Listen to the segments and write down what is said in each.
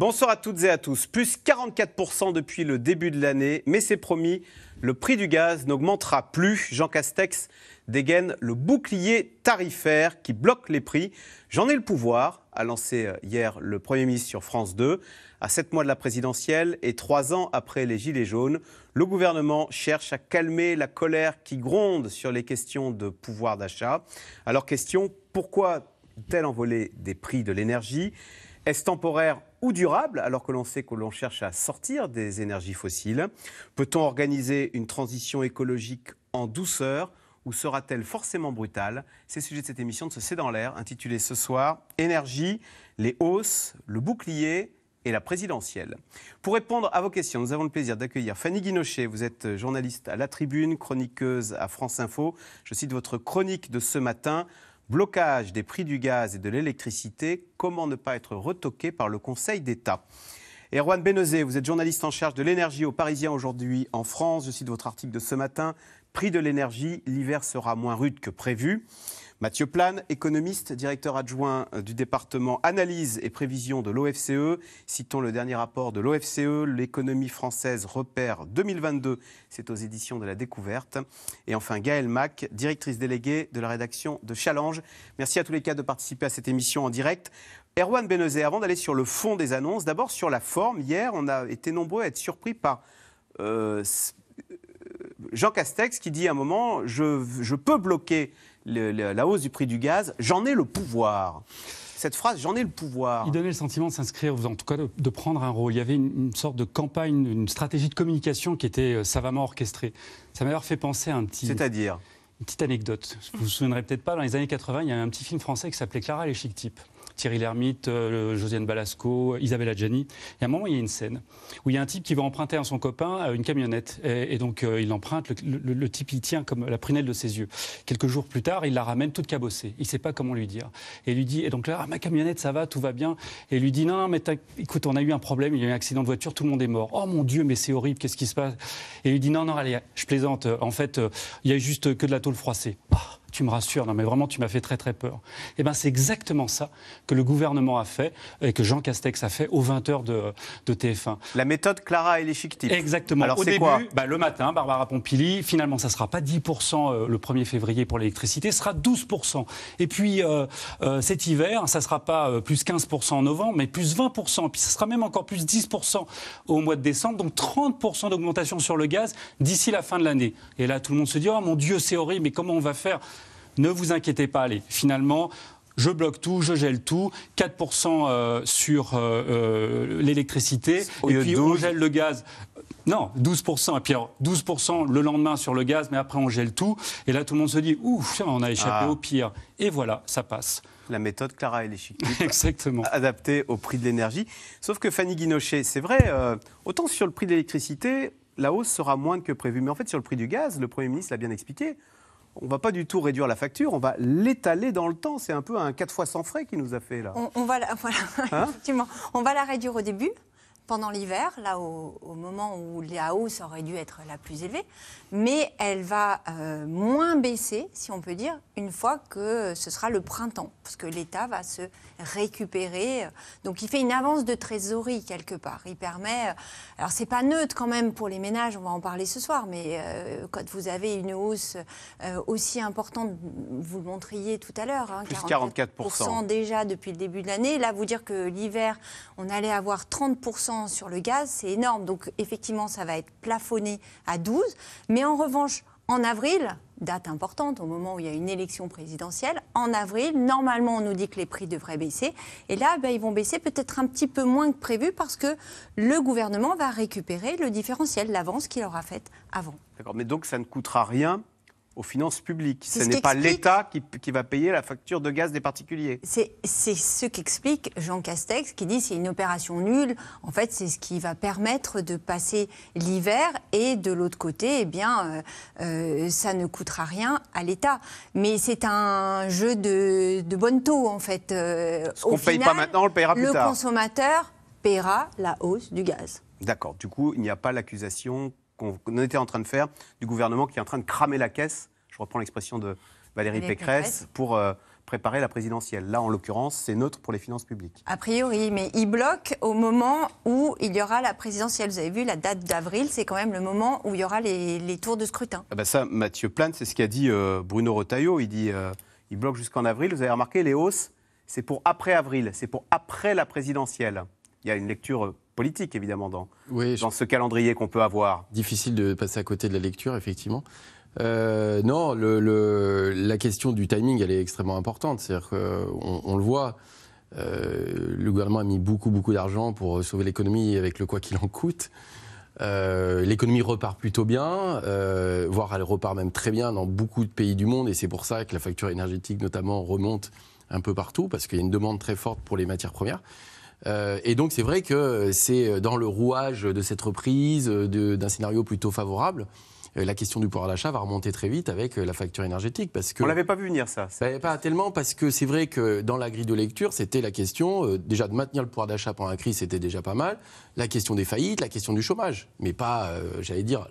Bonsoir à toutes et à tous. Plus 44% depuis le début de l'année, mais c'est promis, le prix du gaz n'augmentera plus. Jean Castex dégaine le bouclier tarifaire qui bloque les prix. J'en ai le pouvoir, a lancé euh, hier le Premier ministre sur France 2. À sept mois de la présidentielle et trois ans après les Gilets jaunes, le gouvernement cherche à calmer la colère qui gronde sur les questions de pouvoir d'achat. Alors question, pourquoi tel envolée des prix de l'énergie? Est-ce temporaire ou durable alors que l'on sait que l'on cherche à sortir des énergies fossiles Peut-on organiser une transition écologique en douceur ou sera-t-elle forcément brutale? C'est le sujet de cette émission de ce C'est dans l'air, intitulée ce soir Énergie, les hausses, le bouclier et la présidentielle. Pour répondre à vos questions, nous avons le plaisir d'accueillir Fanny Guinochet. Vous êtes journaliste à La Tribune, chroniqueuse à France Info. Je cite votre chronique de ce matin. Blocage des prix du gaz et de l'électricité, comment ne pas être retoqué par le Conseil d'État? Erwan Benezé, vous êtes journaliste en charge de l'énergie au Parisien aujourd'hui en France. Je cite votre article de ce matin. Prix de l'énergie, l'hiver sera moins rude que prévu. Mathieu Plane, économiste, directeur adjoint euh, du département analyse et prévision de l'OFCE. Citons le dernier rapport de l'OFCE, l'économie française repère 2022. C'est aux éditions de la découverte. Et enfin Gaëlle Mac, directrice déléguée de la rédaction de Challenge. Merci à tous les quatre de participer à cette émission en direct. Erwan Benezet, avant d'aller sur le fond des annonces, d'abord sur la forme. Hier, on a été nombreux à être surpris par euh, Jean Castex qui dit à un moment je peux bloquer le- le- la hausse du prix du gaz, j'en ai le pouvoir. Cette phrase, j'en ai le pouvoir. Il donnait le sentiment de s'inscrire, en tout cas de, de prendre un rôle. Il y avait une, une sorte de campagne, une stratégie de communication qui était euh, savamment orchestrée. Ça m'a d'ailleurs fait penser à un petit, C'est-à-dire une petite anecdote. Vous vous souviendrez peut-être pas, dans les années 80, il y a un petit film français qui s'appelait Clara les chic types. Thierry Lhermitte, euh, Josiane Balasco, Isabelle Adjani. Et à un moment, il y a une scène où il y a un type qui va emprunter à son copain euh, une camionnette. Et, donc, euh, il emprunte, le, type, il tient comme la prunelle de ses yeux. Quelques jours plus tard, il la ramène toute cabossée. Il ne sait pas comment lui dire. Et lui dit, et donc là, Ah, ma camionnette, ça va, tout va bien. Et lui dit, non, non, mais écoute, on a eu un problème, il y a eu un accident de voiture, tout le monde est mort. Oh mon Dieu, mais c'est horrible, qu'est-ce qui se passe? Et lui dit, non, non, allez, je plaisante. En fait, euh, il y a juste que de la tôle froissée. Ah, tu me rassures, non mais vraiment tu m'as fait très très peur. Eh ben c'est exactement ça que le gouvernement a fait et que Jean Castex a fait aux 20h de, de TF1. La méthode Clara et les. Exactement. Alors Au c'est début, quoi bah, le matin, Barbara Pompili, finalement, ça ne sera pas 10% euh, le 1er février pour l'électricité, ce sera 12%. Et puis euh, euh, cet hiver, ça ne sera pas plus 15% en novembre, mais plus 20%. Puis ça sera même encore plus 10% au mois de décembre, donc 30% d'augmentation sur le gaz d'ici la fin de l'année. Et là, tout le monde se dit, oh mon Dieu, c'est horrible, mais comment on va faire Ne vous inquiétez pas, allez, finalement... Je bloque tout, je gèle tout, 4% euh, sur euh, euh, l'électricité, et puis on 12. gèle le gaz. Non, 12%. Et puis alors, 12% le lendemain sur le gaz, mais après on gèle tout. Et là, tout le monde se dit, ouf, on a échappé Ah. au pire. Et voilà, ça passe. La méthode Clara et les. Exactement. adaptée au prix de l'énergie. Sauf que Fanny Guinochet, c'est vrai, euh, autant sur le prix de l'électricité, la hausse sera moindre que prévu. Mais en fait, sur le prix du gaz, le Premier ministre l'a bien expliqué, on ne va pas du tout réduire la facture, on va l'étaler dans le temps. C'est un peu un 4 fois sans frais qu'il nous a fait là. On, on va la, voilà, Hein? effectivement, on va la réduire au début, pendant l'hiver, là au, au moment où la hausse aurait dû être la plus élevée, mais elle va euh, moins baisser, si on peut dire, une fois que ce sera le printemps, parce que l'État va se récupérer. Donc il fait une avance de trésorerie quelque part. Il permet, euh, alors c'est pas neutre quand même pour les ménages, on va en parler ce soir, mais euh, quand vous avez une hausse euh, aussi importante, vous le montriez tout à l'heure, hein, Plus 44% déjà depuis le début de l'année. Là, vous dire que l'hiver, on allait avoir 30% sur le gaz, c'est énorme. Donc, effectivement, ça va être plafonné à 12. Mais en revanche, en avril, date importante au moment où il y a une élection présidentielle, en avril, normalement, on nous dit que les prix devraient baisser. Et là, ben, ils vont baisser peut-être un petit peu moins que prévu parce que le gouvernement va récupérer le différentiel, l'avance qu'il aura faite avant. D'accord, mais donc ça ne coûtera rien aux finances publiques. Ce ce n'est pas l'État qui, qui va payer la facture de gaz des particuliers. C'est ce qu'explique Jean Castex, qui dit c'est une opération nulle. En fait, c'est ce qui va permettre de passer l'hiver et de l'autre côté, eh bien, euh, euh, ça ne coûtera rien à l'État. Mais c'est un jeu de, de bonne taux, en fait. Euh, Ce qu'on ne paye pas maintenant, on le payera plus Le tard. consommateur paiera la hausse du gaz. D'accord, du coup, il n'y a pas l'accusation qu'on était en train de faire du gouvernement qui est en train de cramer la caisse, je reprends l'expression de Valérie Pécresse, Pécresse. pour euh, préparer la présidentielle. Là, en l'occurrence, c'est neutre pour les finances publiques. A priori, mais il bloque au moment où il y aura la présidentielle. Vous avez vu, la date d'avril, c'est quand même le moment où il y aura les, tours de scrutin. Ah bah ça, Mathieu Plane, c'est ce qu'a dit euh, Bruno Retailleau. Il dit euh, il bloque jusqu'en avril. Vous avez remarqué, les hausses, c'est pour après avril, c'est pour après la présidentielle. Il y a une lecture politique, évidemment, dans, dans ce calendrier qu'on peut avoir. Difficile de passer à côté de la lecture, effectivement. Euh, non, le, la question du timing, elle est extrêmement importante. C'est-à-dire qu'on on le voit, euh, le gouvernement a mis beaucoup, beaucoup d'argent pour sauver l'économie avec le quoi qu'il en coûte. Euh, l'économie repart plutôt bien, voire elle repart même très bien dans beaucoup de pays du monde, et c'est pour ça que la facture énergétique notamment remonte un peu partout, parce qu'il y a une demande très forte pour les matières premières. Et donc c'est vrai que c'est dans le rouage de cette reprise, d'un scénario plutôt favorable, euh, la question du pouvoir d'achat va remonter très vite avec euh, la facture énergétique. Parce que, On l'avait pas vu venir, ça. Bah, pas tellement, parce que c'est vrai que dans la grille de lecture, c'était la question, euh, déjà de maintenir le pouvoir d'achat pendant la crise, c'était déjà pas mal. La question des faillites, la question du chômage. Mais pas, j'allais dire,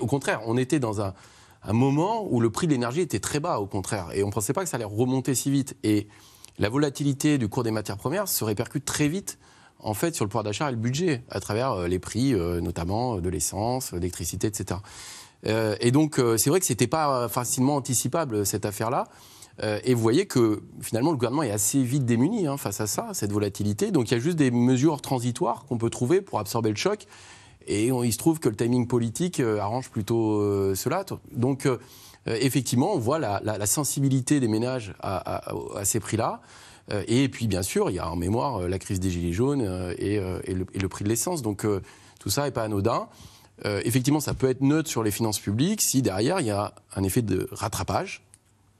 au contraire, on était dans un, un moment où le prix de l'énergie était très bas, au contraire. Et on ne pensait pas que ça allait remonter si vite. Et la volatilité du cours des matières premières se répercute très vite en fait sur le pouvoir d'achat et le budget à travers euh, les prix, euh, notamment de l'essence, d'électricité, etc. Euh, et donc c'est vrai que c'était pas facilement anticipable cette affaire-là. et vous voyez que finalement le gouvernement est assez vite démuni hein, face à ça, cette volatilité. Donc il y a juste des mesures transitoires qu'on peut trouver pour absorber le choc. Et il se trouve que le timing politique arrange plutôt cela. Donc effectivement, on voit la, sensibilité des ménages à ces prix-là. Euh, et puis, bien sûr, il y a en mémoire euh, la crise des Gilets jaunes euh, et, le, prix de l'essence. Donc, tout ça n'est pas anodin. effectivement, ça peut être neutre sur les finances publiques si derrière, il y a un effet de rattrapage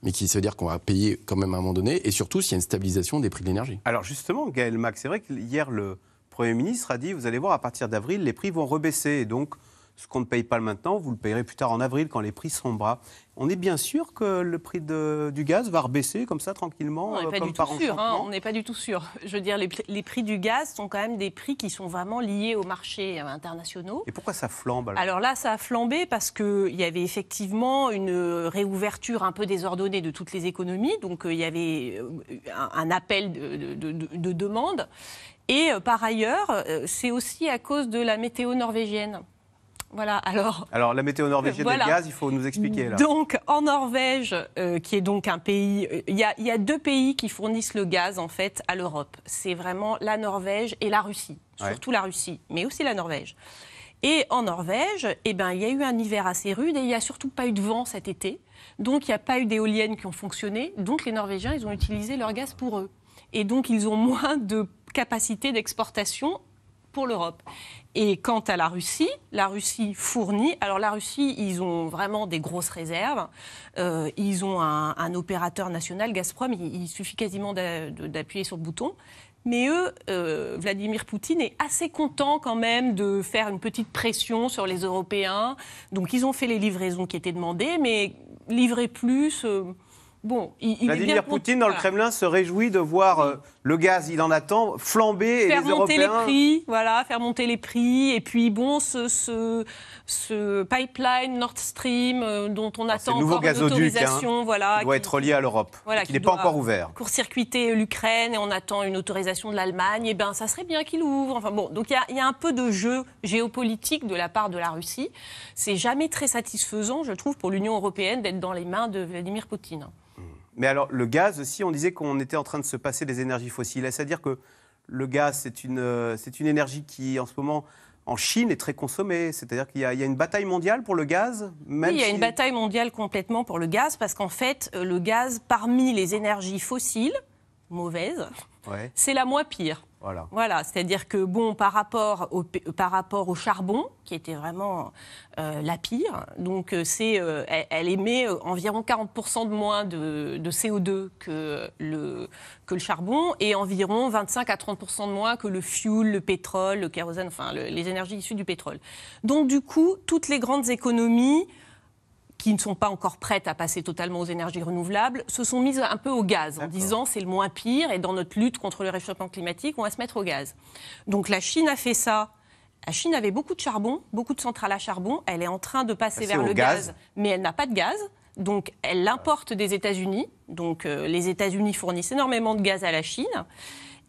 mais qui veut dire qu'on va payer quand même à un moment donné, et surtout s'il y a une stabilisation des prix de l'énergie. Alors justement, Gaël Mac, c'est vrai que hier, le Premier ministre a dit, vous allez voir, à partir d'avril, les prix vont rebaisser, et donc ce qu'on ne paye pas maintenant, vous le payerez plus tard en avril quand les prix seront bas. On est bien sûr que le prix du gaz va rebaisser comme ça tranquillement On n'est pas, du tout sûr. Hein, on n'est pas du tout sûr. Je veux dire, les, prix du gaz sont quand même des prix qui sont vraiment liés aux marchés euh, internationaux. Et pourquoi ça flambe alors, là, ça a flambé parce qu'il y avait effectivement une réouverture un peu désordonnée de toutes les économies. Donc euh, il y avait euh, un, appel de, de demande. Et par ailleurs, c'est aussi à cause de la météo norvégienne. Voilà, alors. Alors, la météo norvégienne du gaz, il faut nous expliquer là. Donc, en Norvège, euh, qui est donc un pays. Euh, il y, a, deux pays qui fournissent le gaz, en fait, à l'Europe. C'est vraiment la Norvège et la Russie. Surtout la Russie, mais aussi la Norvège. Et en Norvège, eh ben, il y a eu un hiver assez rude et il n'y a surtout pas eu de vent cet été. Donc, il n'y a pas eu d'éoliennes qui ont fonctionné. Donc, les Norvégiens, ils ont utilisé leur gaz pour eux. Et donc, ils ont moins de capacité d'exportation pour l'Europe. Et quant à la Russie, la Russie fournit. Alors la Russie, ils ont vraiment des grosses réserves. Euh, ils ont un, opérateur national, Gazprom. Il, suffit quasiment d'appuyer sur le bouton. Mais eux, euh, Vladimir Poutine est assez content quand même de faire une petite pression sur les Européens. Donc ils ont fait les livraisons qui étaient demandées, mais livrer plus. Euh, Bon, il, Vladimir Poutine, dans le Kremlin, se réjouit de voir le gaz, il en attend, flamber faire et les monter les prix, voilà, faire monter les prix. Et puis, bon, ce, ce, pipeline Nord Stream euh, dont on attend encore une hein, autorisation, voilà, doit être relié à l'Europe, voilà, qui n'est pas encore ouvert. Court-circuiter l'Ukraine et on attend une autorisation de l'Allemagne. Et eh ben, ça serait bien qu'il ouvre. Enfin bon, donc il y, y, a un peu de jeu géopolitique de la part de la Russie. C'est jamais très satisfaisant, je trouve, pour l'Union européenne d'être dans les mains de Vladimir Poutine. Mais alors, le gaz aussi, on disait qu'on était en train de se passer des énergies fossiles. C'est-à-dire que le gaz, c'est une, euh, c'est une énergie qui, en ce moment, en Chine, est très consommée? C'est-à-dire qu'il y, a une bataille mondiale pour le gaz Oui, il y a une bataille mondiale complètement pour le gaz, parce qu'en fait, euh, le gaz, parmi les énergies fossiles, mauvaises, c'est la moins pire. Voilà. c'est-à-dire que bon, par rapport au, par rapport au charbon, qui était vraiment euh, la pire, donc euh, euh, elle, émet environ 40% de moins de, CO2 que le, que le charbon et environ 25 à 30% de moins que le fuel, le pétrole, le kérosène, enfin les énergies issues du pétrole. Donc du coup, toutes les grandes économies qui ne sont pas encore prêtes à passer totalement aux énergies renouvelables, se sont mises un peu au gaz en disant c'est le moins pire et dans notre lutte contre le réchauffement climatique, on va se mettre au gaz. Donc la Chine a fait ça. La Chine avait beaucoup de charbon, beaucoup de centrales à charbon. Elle est en train de passer vers le gaz. mais elle n'a pas de gaz. Donc, elle l'importe des États-Unis. Donc, euh, les États-Unis fournissent énormément de gaz à la Chine.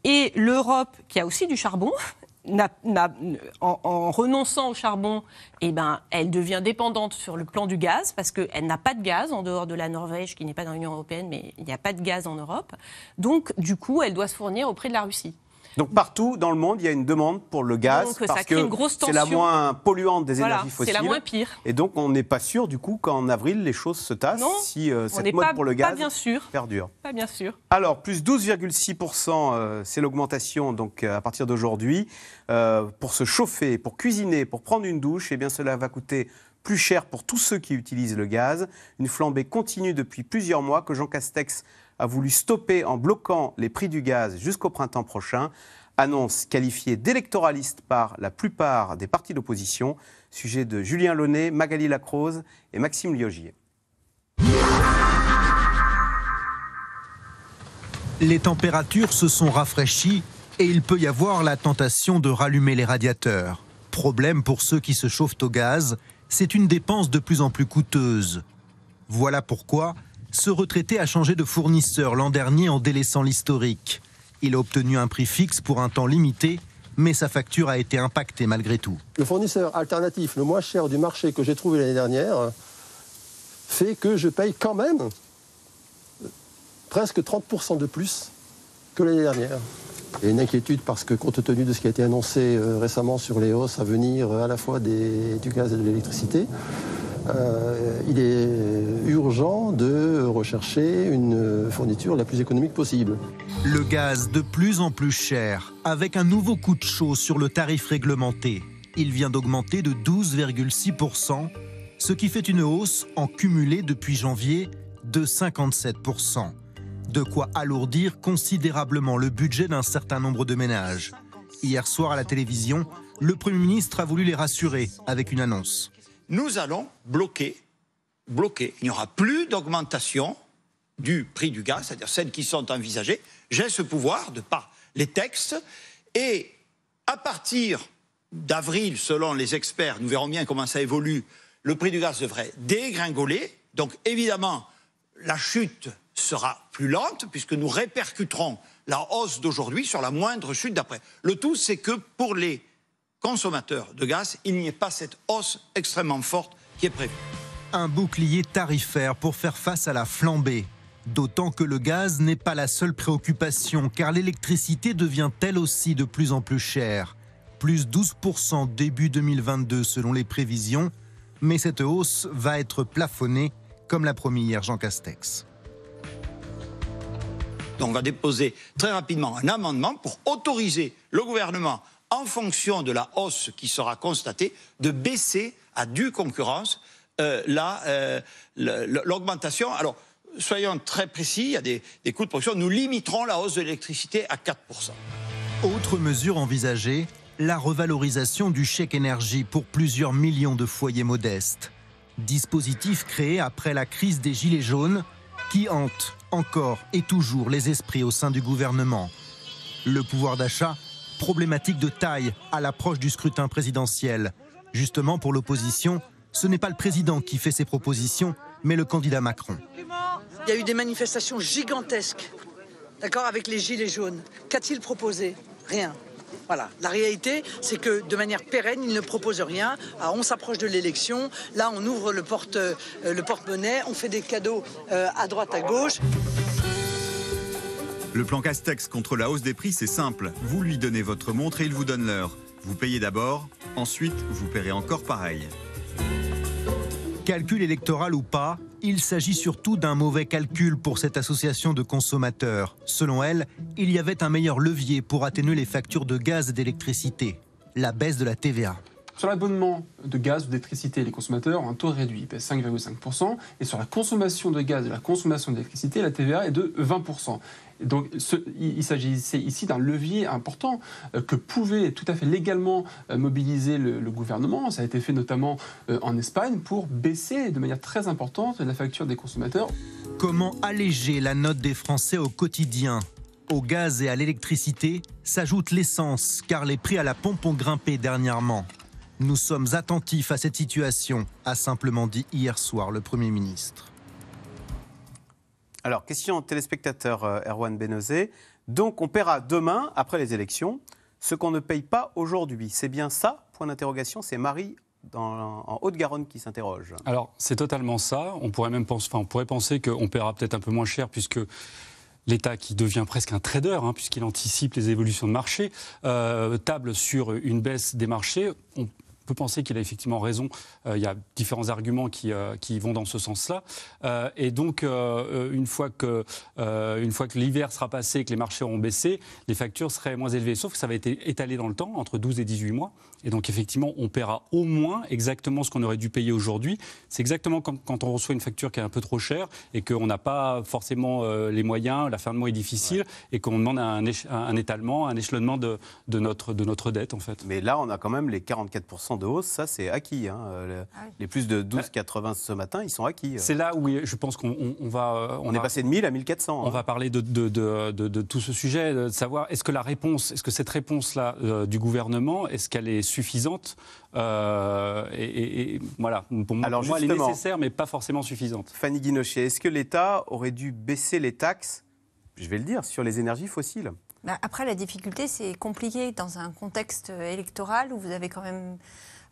Et l'Europe, qui a aussi du charbon, en, renonçant au charbon, eh ben, elle devient dépendante sur le plan du gaz, parce qu'elle n'a pas de gaz en dehors de la Norvège, qui n'est pas dans l'Union européenne, mais il n'y a pas de gaz en Europe. Donc, du coup, elle doit se fournir auprès de la Russie. Donc partout dans le monde, il y a une demande pour le gaz parce que c'est la moins polluante des énergies fossiles. C'est la moins pire. Et donc on n'est pas sûr du coup qu'en avril les choses se tassent si euh, cette mode pour le gaz bien sûr. perdure. Pas bien sûr. Alors plus 12,6% euh, c'est l'augmentation donc euh, à partir d'aujourd'hui pour se chauffer, pour cuisiner, pour prendre une douche. Et eh bien cela va coûter plus cher pour tous ceux qui utilisent le gaz. Une flambée continue depuis plusieurs mois que Jean Castex a voulu stopper en bloquant les prix du gaz jusqu'au printemps prochain. Annonce qualifiée d'électoraliste par la plupart des partis d'opposition. Sujet de Julien Launay, Magali Lacrose et Maxime Liogier. Les températures se sont rafraîchies et il peut y avoir la tentation de rallumer les radiateurs. Problème pour ceux qui se chauffent au gaz, c'est une dépense de plus en plus coûteuse. Voilà pourquoi ce retraité a changé de fournisseur l'an dernier en délaissant l'historique. Il a obtenu un prix fixe pour un temps limité, mais sa facture a été impactée malgré tout. Le fournisseur alternatif le moins cher du marché que j'ai trouvé l'année dernière fait que je paye quand même presque 30% de plus que l'année dernière. A une inquiétude parce que compte tenu de ce qui a été annoncé euh, récemment sur les hausses à venir à la fois du gaz et de l'électricité, euh, il est urgent de rechercher une fourniture la plus économique possible. Le gaz de plus en plus cher, avec un nouveau coup de chaud sur le tarif réglementé. Il vient d'augmenter de 12,6%, ce qui fait une hausse en cumulé depuis janvier de 57%. De quoi alourdir considérablement le budget d'un certain nombre de ménages. Hier soir à la télévision, le Premier ministre a voulu les rassurer avec une annonce nous allons bloquer, bloquer. Il n'y aura plus d'augmentation du prix du gaz, c'est-à-dire celles qui sont envisagées. J'ai ce pouvoir de par les textes et à partir d'avril, selon les experts, nous verrons bien comment ça évolue, le prix du gaz devrait dégringoler. Donc évidemment, la chute sera plus lente puisque nous répercuterons la hausse d'aujourd'hui sur la moindre chute d'après. Le tout, c'est que pour les consommateurs de gaz, il n'y ait pas cette hausse extrêmement forte qui est prévue. Un bouclier tarifaire pour faire face à la flambée. D'autant que le gaz n'est pas la seule préoccupation, car l'électricité devient elle aussi de plus en plus chère. Plus 12% début 2022 selon les prévisions, mais cette hausse va être plafonnée, comme l'a promis hier Jean Castex. Donc on va déposer très rapidement un amendement pour autoriser le gouvernement en fonction de la hausse qui sera constatée, de baisser à due concurrence euh, euh, l'augmentation. Alors, soyons très précis, il y a des, des coûts de production. Nous limiterons la hausse de l'électricité à 4%. Autre mesure envisagée, la revalorisation du chèque énergie pour plusieurs millions de foyers modestes. Dispositif créé après la crise des Gilets jaunes qui hante encore et toujours les esprits au sein du gouvernement. Le pouvoir d'achat problématique de taille à l'approche du scrutin présidentiel. Justement, pour l'opposition, ce n'est pas le président qui fait ses propositions, mais le candidat Macron. Il y a eu des manifestations gigantesques, d'accord, avec les gilets jaunes. Qu'a-t-il proposé? Rien. Voilà. La réalité, c'est que de manière pérenne, il ne propose rien. Ah, on s'approche de l'élection. Là, on ouvre le porte, monnaie le porte on fait des cadeaux euh, à droite, à gauche. Le plan Castex contre la hausse des prix, c'est simple. Vous lui donnez votre montre et il vous donne l'heure. Vous payez d'abord, ensuite vous paierez encore pareil. Calcul électoral ou pas, il s'agit surtout d'un mauvais calcul pour cette association de consommateurs. Selon elle, il y avait un meilleur levier pour atténuer les factures de gaz et d'électricité, la baisse de la TVA. Sur l'abonnement de gaz ou d'électricité, les consommateurs ont un taux réduit, il pèse 5,5%. Et sur la consommation de gaz et la consommation d'électricité, la TVA est de 20%. Donc il, s'agissait ici d'un levier important euh, que pouvait tout à fait légalement euh, mobiliser le, gouvernement. Ça a été fait notamment euh, en Espagne pour baisser de manière très importante la facture des consommateurs. Comment alléger la note des Français au quotidien? Au gaz et à l'électricité s'ajoute l'essence, car les prix à la pompe ont grimpé dernièrement. Nous sommes attentifs à cette situation, a simplement dit hier soir le Premier ministre. Alors, question téléspectateur euh, Erwan Benozé. Donc, on paiera demain, après les élections, ce qu'on ne paye pas aujourd'hui. C'est bien ça? Point d'interrogation. C'est Marie dans, en Haute-Garonne qui s'interroge. Alors, c'est totalement ça. On pourrait même penser, enfin, on pourrait penser qu'on paiera peut-être un peu moins cher puisque l'État qui devient presque un trader, hein, puisqu'il anticipe les évolutions de marché, euh, table sur une baisse des marchés. On peut penser qu'il a effectivement raison. Euh, il y a différents arguments qui, euh, qui vont dans ce sens-là. Euh, et donc, une fois que, une fois que l'hiver sera passé et que les marchés auront baissé, les factures seraient moins élevées. Sauf que ça va être étalé dans le temps, entre 12 et 18 mois. Et donc, effectivement, on paiera au moins exactement ce qu'on aurait dû payer aujourd'hui. C'est exactement comme quand on reçoit une facture qui est un peu trop chère et qu'on n'a pas forcément euh, les moyens, la fin de mois est difficile et qu'on demande un, étalement, un échelonnement de, de, notre, de notre dette, en fait. Mais là, on a quand même les 44% de hausse, ça c'est acquis. hein. Euh, le- Les plus de 12,80 ce matin, ils sont acquis. C'est là où je pense qu'on on- on va. euh, On est va- passé de 1000 à 1400. On hein. va parler de, de- de- de- de tout ce sujet, de savoir est-ce que la réponse, est-ce que cette réponse-là euh, du gouvernement, est-ce qu'elle est suffisante Euh, et, et- et voilà, pour moi, Alors, pour moi, elle est nécessaire, mais pas forcément suffisante. Fanny Guinochet, est-ce que l'État aurait dû baisser les taxes, je vais le dire, sur les énergies fossiles? Bah, Après, la difficulté, c'est compliqué dans un contexte électoral où vous avez quand même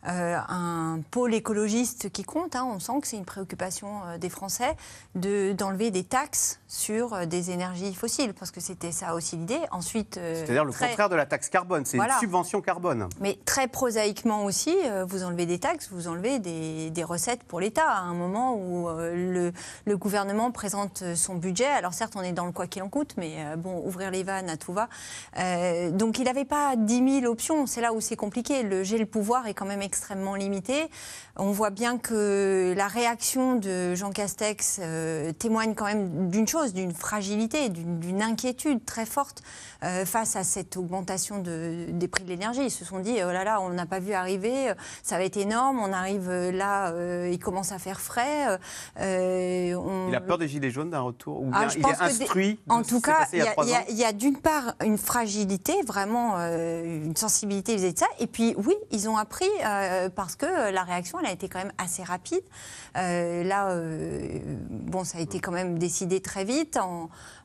euh, un pôle écologiste qui compte. hein. On sent que c'est une préoccupation euh, des Français de- d'enlever des taxes sur euh, des énergies fossiles, parce que c'était ça aussi l'idée. Ensuite, euh, C'est-à-dire le très- contraire de la taxe carbone, c'est Voilà. une subvention carbone. mais très prosaïquement aussi, vous enlevez des taxes, vous enlevez des, des recettes pour l'État. À un moment où le, le gouvernement présente son budget, alors certes on est dans le quoi qu'il en coûte, mais bon, ouvrir les vannes à tout va. Donc il n'avait pas 10 000 options, c'est là où c'est compliqué. Le j'ai le pouvoir est quand même extrêmement limité. On voit bien que la réaction de Jean Castex euh, témoigne quand même d'une chose, d'une fragilité, d'une inquiétude très forte euh, face à cette augmentation de- des prix de l'énergie. Ils se sont dit, oh là là, on n'a pas vu arriver, ça va être énorme, on arrive là, euh, il commence à faire frais. on- Il a peur des gilets jaunes d'un retour Ou ah, bien je il pense est des- instruit En tout cas, il y, a a- y d'une part une fragilité, vraiment une sensibilité vis-à-vis de ça. Et puis, oui, ils ont appris euh, parce que la réaction, a été quand même assez rapide. Euh, là, euh, bon, ça a été quand même décidé très vite,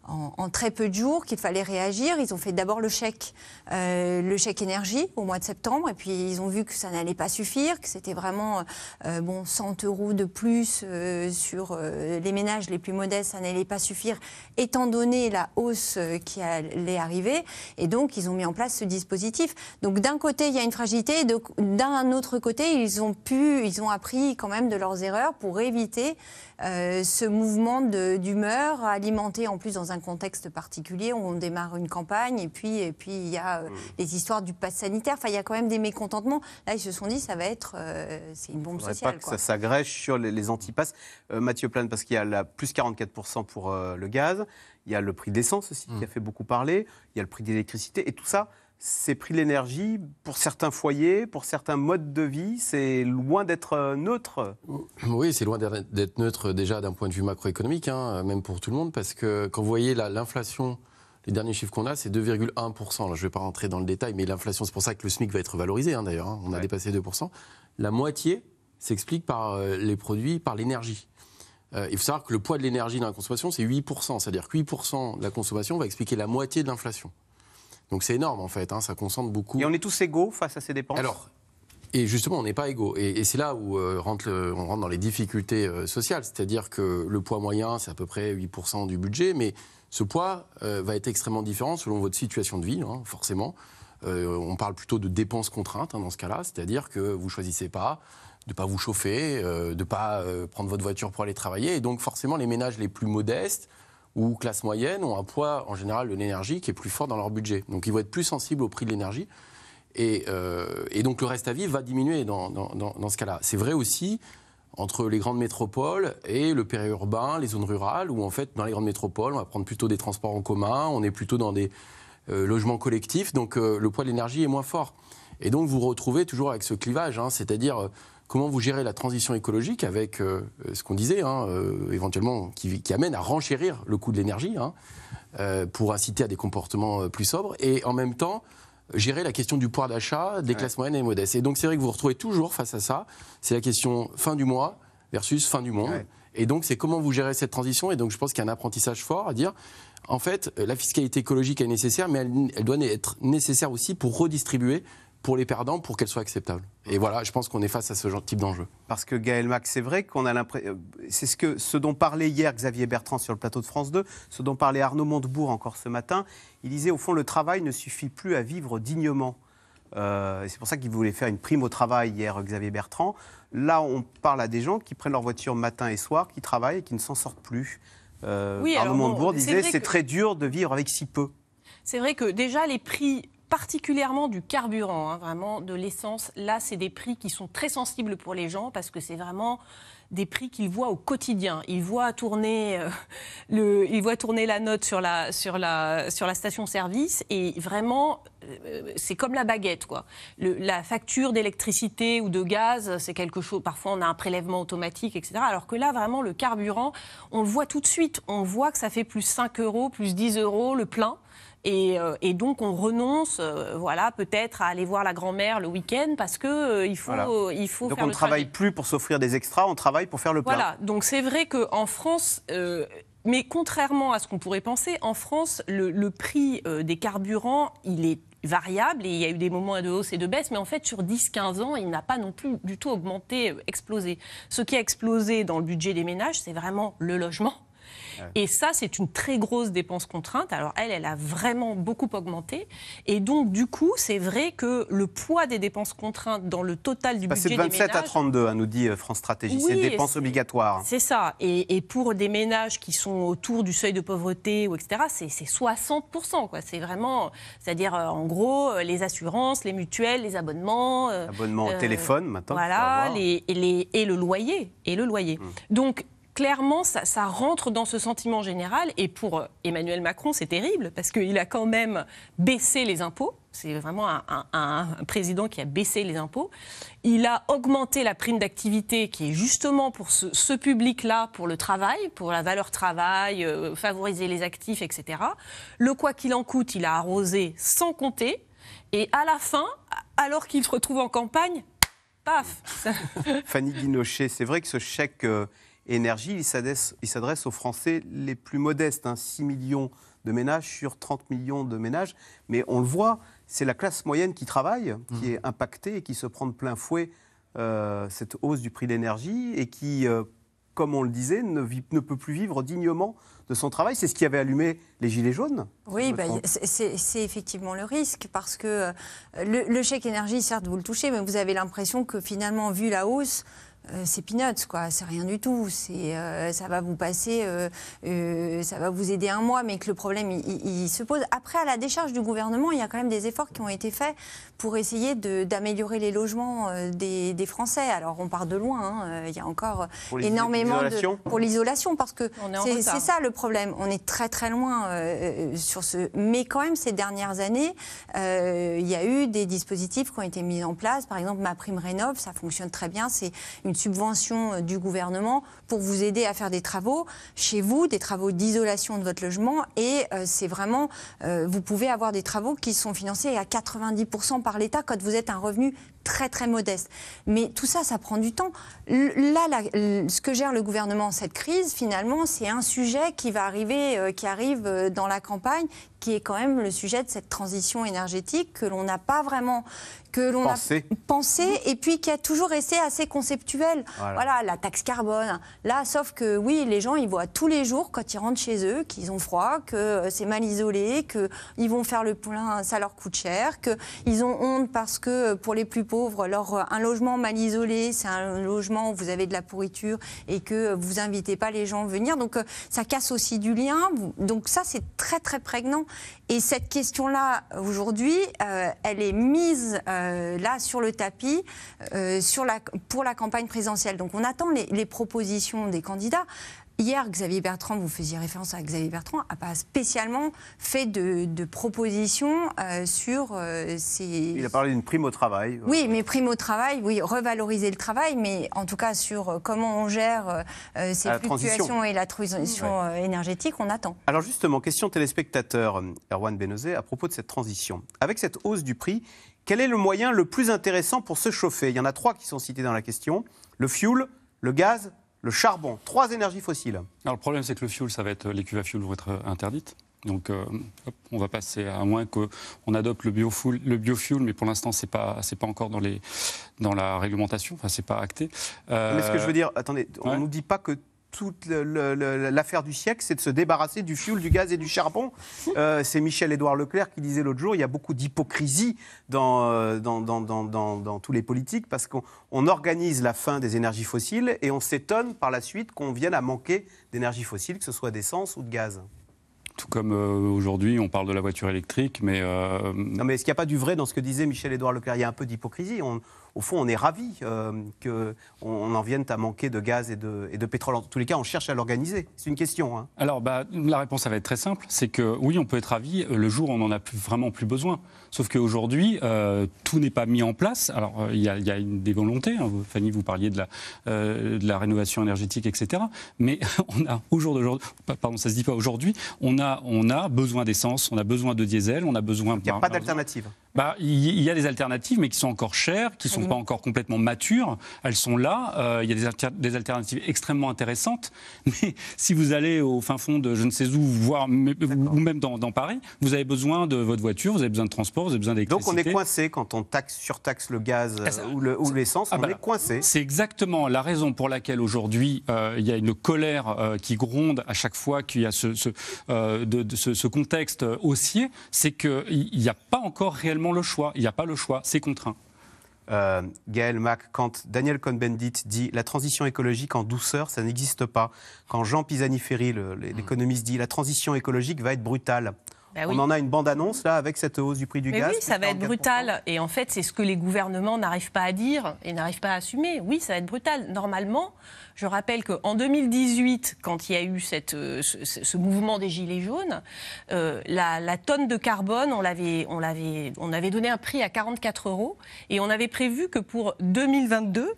en- très peu de jours, qu'il fallait réagir. Ils ont fait d'abord le chèque, euh, le chèque énergie au mois de septembre, et puis ils ont vu que ça n'allait pas suffire, que c'était vraiment euh, bon 100 euros de plus euh, sur les ménages les plus modestes, ça n'allait pas suffire, étant donné la hausse qui allait arriver. Et donc, ils ont mis en place ce dispositif. Donc, d'un côté, il y a une fragilité, d'un autre côté, ils ont pu, ils ont appris quand même de leurs erreurs pour éviter ce mouvement d'humeur alimenté en plus dans un contexte particulier où on démarre une campagne et puis et puis il y a euh, les histoires du pass sanitaire. Enfin, il y a quand même des mécontentements. Là, ils se sont dit ça va être euh, c'est une bombe faudrait sociale. pas que quoi. ça s'agrège sur les, les antipasses. Euh, Mathieu Plane, parce qu'il y a la plus 44% pour euh, le gaz, il y a le prix d'essence aussi qui a fait beaucoup parler, il y a le prix d'électricité, et tout ça, ces prix de l'énergie, pour certains foyers, pour certains modes de vie, c'est loin d'être euh, neutre. Oui, c'est loin d'être neutre déjà d'un point de vue macroéconomique, hein, même pour tout le monde, parce que quand vous voyez la- l'inflation, les derniers chiffres qu'on a, c'est 2,1%. Là, je ne vais pas rentrer dans le détail, mais l'inflation, c'est pour ça que le SMIC va être valorisé hein, d'ailleurs. hein. on a dépassé 2%. La moitié s'explique par euh, les produits, par l'énergie. Euh, il faut savoir que le poids de l'énergie dans la consommation, c'est 8%. C'est-à-dire que 8% de la consommation va expliquer la moitié de l'inflation. Donc c'est énorme en fait, hein, ça concentre beaucoup. Et on est tous égaux face à ces dépenses? Alors, et justement, on n'est pas égaux. Et, et c'est là où euh, rentre le- on rentre dans les difficultés euh, sociales. C'est-à-dire que le poids moyen, c'est à peu près 8% du budget, mais ce poids euh, va être extrêmement différent selon votre situation de vie, hein, forcément. On parle plutôt de dépenses contraintes hein, dans ce cas-là, c'est-à-dire que vous choisissez pas de pas vous chauffer, de pas euh, prendre votre voiture pour aller travailler. Et donc forcément, les ménages les plus modestes ou classe moyenne ont un poids en général de l'énergie qui est plus fort dans leur budget. Donc ils vont être plus sensibles au prix de l'énergie. Et, euh, donc le reste à vivre va diminuer dans, dans- ce cas-là. C'est vrai aussi entre les grandes métropoles et le périurbain, les zones rurales, où en fait dans les grandes métropoles, on va prendre plutôt des transports en commun, on est plutôt dans des euh, logements collectifs, donc euh, le poids de l'énergie est moins fort. Et donc vous retrouvez toujours avec ce clivage, hein, c'est-à-dire comment vous gérez la transition écologique avec euh, ce qu'on disait, hein, euh, éventuellement, qui, qui amène à renchérir le coût de l'énergie hein, euh, pour inciter à des comportements plus sobres, et en même temps gérer la question du pouvoir d'achat des classes moyennes et modestes. Et donc c'est vrai que vous vous retrouvez toujours face à ça. C'est la question fin du mois versus fin du monde. Ouais. Et donc, c'est comment vous gérez cette transition. Et donc, je pense qu'il y a un apprentissage fort à dire. En fait, la fiscalité écologique est nécessaire, mais elle, elle doit être nécessaire aussi pour redistribuer pour les perdants pour qu'elle soit acceptable. Et voilà, je pense qu'on est face à ce genre, type d'enjeu. Parce que Gaël Max, c'est vrai qu'on a l'impression. C'est ce, que, ce dont parlait hier Xavier Bertrand sur le plateau de France 2, ce dont parlait Arnaud Montebourg encore ce matin. Il disait au fond, le travail ne suffit plus à vivre dignement. Euh, c'est pour ça qu'il voulait faire une prime au travail hier, Xavier Bertrand. Là, on parle à des gens qui prennent leur voiture matin et soir, qui travaillent et qui ne s'en sortent plus. Euh, Arnaud Montebourg disait c'est très dur de vivre avec si peu. C'est vrai que déjà les prix particulièrement du carburant, hein, vraiment de l'essence. Là, c'est des prix qui sont très sensibles pour les gens parce que c'est vraiment des prix qu'ils voient au quotidien. Ils voient tourner, euh, le, ils voient tourner la note sur la, sur la, sur la station-service et vraiment, euh, c'est comme la baguette. Quoi. Le, la facture d'électricité ou de gaz, c'est quelque chose, parfois on a un prélèvement automatique, etc. Alors que là, vraiment, le carburant, on le voit tout de suite. On voit que ça fait plus 5 euros, plus 10 euros le plein. Euh, et, donc on renonce, euh, voilà, peut-être à aller voir la grand-mère le week-end parce que euh, il faut, il faut. Donc on ne travaille plus pour s'offrir des extras, on travaille pour faire le plein. Voilà. Donc c'est vrai qu'en France. mais contrairement à ce qu'on pourrait penser, en France, le, prix des carburants, il est variable et il y a eu des moments de hausse et de baisse, mais en fait, sur 10-15 ans, il n'a pas non plus du tout augmenté, explosé. Ce qui a explosé dans le budget des ménages, c'est vraiment le logement et ça, c'est une très grosse dépense contrainte. Alors elle, elle a vraiment beaucoup augmenté. Et donc, du coup, c'est vrai que le poids des dépenses contraintes dans le total du budget des ménages... C'est de 27 à 32, hein, nous dit euh, France Stratégie. c'est dépenses obligatoires. C'est ça. Et, pour des ménages qui sont autour du seuil de pauvreté, ou etc., c'est 60%. C'est vraiment... C'est-à-dire, euh, en gros, euh, les assurances, les mutuelles, les abonnements... Abonnements au téléphone, maintenant. Voilà, les, les, et le loyer. Et le loyer. Hum. Donc, clairement, ça, rentre dans ce sentiment général. Et pour euh, Emmanuel Macron, c'est terrible, parce qu'il a quand même baissé les impôts. C'est vraiment un, président qui a baissé les impôts. Il a augmenté la prime d'activité, qui est justement pour ce, public-là, pour le travail, pour la valeur travail, euh, favoriser les actifs, etc. Le quoi qu'il en coûte, il a arrosé sans compter. Et à la fin, alors qu'il se retrouve en campagne, paf Fanny Guinochet, c'est vrai que ce chèque... Euh, énergie, il s'adresse aux Français les plus modestes, 6 hein, millions de ménages sur 30 millions de ménages. Mais on le voit, c'est la classe moyenne qui travaille, qui mmh. est impactée et qui se prend de plein fouet euh, cette hausse du prix de l'énergie et qui, euh, comme on le disait, ne, ne, peut plus vivre dignement de son travail. C'est ce qui avait allumé les Gilets jaunes Oui, bah, c'est effectivement le risque parce que euh, le, le, chèque énergie, certes, vous le touchez, mais vous avez l'impression que finalement, vu la hausse, euh, c'est peanuts, quoi. C'est rien du tout. C'est, euh, ça va vous passer, euh, ça va vous aider un mois, mais que le problème, il, se pose. Après, à la décharge du gouvernement, il y a quand même des efforts qui ont été faits pour essayer d'améliorer les logements des, Français. Alors, on part de loin. Hein. Il y a encore énormément de pour l'isolation, parce que c'est, ça le problème. On est très très loin sur ce. Mais quand même, ces dernières années, il y a eu des dispositifs qui ont été mis en place. Par exemple, ma prime rénov, ça fonctionne très bien. C'est une subvention euh, du gouvernement pour vous aider à faire des travaux chez vous, des travaux d'isolation de votre logement. Et euh, c'est vraiment, euh, vous pouvez avoir des travaux qui sont financés à 90% par l'État quand vous êtes un revenu très très modeste. Mais tout ça, ça prend du temps. Là, ce que gère le gouvernement, cette crise, finalement, c'est un sujet qui va arriver, euh, qui arrive euh, dans la campagne, qui est quand même le sujet de cette transition énergétique que l'on n'a pas vraiment que l'on a pensé et puis qui a toujours resté assez conceptuel. Voilà. la taxe carbone. Là, sauf que oui, les gens, ils voient tous les jours quand ils rentrent chez eux qu'ils ont froid, que euh, c'est mal isolé, qu'ils vont faire le plein, ça leur coûte cher, qu'ils ont honte parce que pour les plus pauvres. Alors, euh, un logement mal isolé, c'est un logement où vous avez de la pourriture et que vous invitez pas les gens à venir. Donc, euh, ça casse aussi du lien. Donc, ça, c'est très, très prégnant. Et cette question-là, aujourd'hui, euh, elle est mise là sur le tapis pour la campagne présidentielle. Donc, on attend les propositions des candidats. Hier, Xavier Bertrand, vous faisiez référence à Xavier Bertrand, n'a pas spécialement fait de, propositions euh, sur euh, ces... Il a parlé d'une prime au travail. Oui, mais prime au travail, oui, revaloriser le travail, mais en tout cas sur euh, comment on gère ces fluctuations et la transition énergétique, on attend. Alors justement, question téléspectateur, Erwan Benozé, à propos de cette transition. Avec cette hausse du prix, quel est le moyen le plus intéressant pour se chauffer? Il y en a trois qui sont cités dans la question. Le fuel, le gaz le charbon. Trois énergies fossiles. Alors le problème, c'est que le fuel, ça va être, les cuves à fuel vont être euh, interdites. Donc, euh, hop, on va passer à moins qu'on adopte le biofuel, le biofuel, mais pour l'instant, c'est pas, c'est pas encore dans les, dans la réglementation. Enfin, c'est pas acté. Euh, Mais ce que je veux dire, attendez, on ouais. ne nous dit pas que toute l'affaire du siècle, c'est de se débarrasser du fioul, du gaz et du charbon. Euh, c'est Michel-Édouard Leclerc qui disait l'autre jour, il y a beaucoup d'hypocrisie dans, euh, dans, dans, dans, dans- dans tous les politiques parce qu'on on organise la fin des énergies fossiles et on s'étonne par la suite qu'on vienne à manquer d'énergie fossile, que ce soit d'essence ou de gaz. Tout comme euh, aujourd'hui, on parle de la voiture électrique, mais euh, Non mais est-ce qu'il n'y a pas du vrai dans ce que disait Michel-Édouard Leclerc? Il y a un peu d'hypocrisie. On- au fond, on est ravis euh, qu'on on en vienne à manquer de gaz et de, et de pétrole. En tous les cas, on cherche à l'organiser. C'est une question. hein. Alors, bah, la réponse, ça va être très simple. C'est que oui, on peut être ravi le jour où on n'en a plus, vraiment plus besoin. Sauf qu'aujourd'hui, euh, tout n'est pas mis en place. Alors, euh, il y, a- y des volontés. hein. Fanny, vous parliez de la, de la rénovation énergétique, etc. Mais on a, au jour d'aujourd'hui, pa- pardon, ça se dit pas aujourd'hui, on a, on a besoin d'essence, on a besoin de diesel, on a besoin... Il n'y a pas d'alternative. Bah, il y- a des alternatives, mais qui sont encore chères, qui ne sont pas encore complètement matures. Elles sont là. Euh, il y a des, alter- des alternatives extrêmement intéressantes. Mais si vous allez au fin fond de je ne sais où, voire ou même dans, dans Paris, vous avez besoin de votre voiture, vous avez besoin de transport, vous avez besoin Donc d'électricité. on est coincé quand on taxe, surtaxe le gaz Ah, ça- ou le- ou l'essence, Ah, on bah, est coincé. C'est exactement la raison pour laquelle aujourd'hui euh, il y a une colère euh, qui gronde à chaque fois qu'il y a ce, ce, de- de ce- ce contexte haussier, c'est qu'il n'y a pas encore réellement le choix. Il n'y a pas le choix, c'est contraint. Euh, Gaël Mac, quand Daniel Cohn-Bendit dit la transition écologique en douceur, ça n'existe pas. Quand Jean Pisani-Ferry, l'économiste, dit la transition écologique va être brutale. Bah oui. On en a une bande-annonce là avec cette hausse du prix du Mais gaz. oui, ça va être 44%. brutal. Et en fait, c'est ce que les gouvernements n'arrivent pas à dire et n'arrivent pas à assumer. Oui, ça va être brutal. Normalement, je rappelle qu'en 2018, quand il y a eu cette, euh, ce, ce- ce mouvement des Gilets jaunes, euh, la, la tonne de carbone, on, l'avait, on, l'avait, on avait donné un prix à 44 euros et on avait prévu que pour 2022,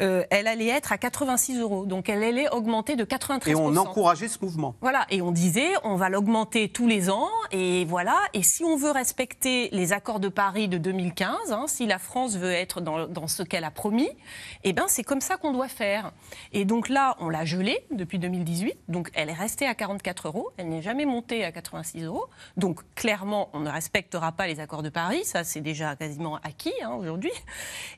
euh, elle allait être à 86 euros. Donc elle allait augmenter de 93 Et on encourageait ce mouvement. voilà, et on disait, on va l'augmenter tous les ans, et voilà. Et si on veut respecter les accords de Paris de 2015, hein, si la France veut être dans, ce qu'elle a promis, eh ben c'est comme ça qu'on doit faire. Et donc là, on l'a gelée depuis 2018, donc elle est restée à 44 euros, elle n'est jamais montée à 86 euros. Donc clairement, on ne respectera pas les accords de Paris, ça c'est déjà quasiment acquis hein, aujourd'hui.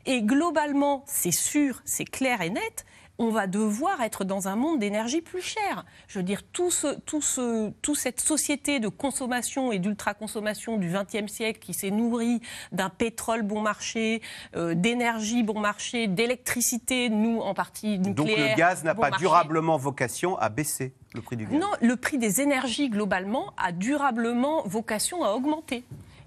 Et globalement, c'est sûr, c'est clair et net on va devoir être dans un monde d'énergie plus cher. Je veux dire, tout ce, tout ce, toute cette société de consommation et d'ultra-consommation du XXe siècle qui s'est nourrie d'un pétrole bon marché, euh, d'énergie bon marché, d'électricité, nous en partie nucléaire. Donc le gaz n'a bon pas marché. durablement vocation à baisser le prix du gaz? Non, le prix des énergies globalement a durablement vocation à augmenter.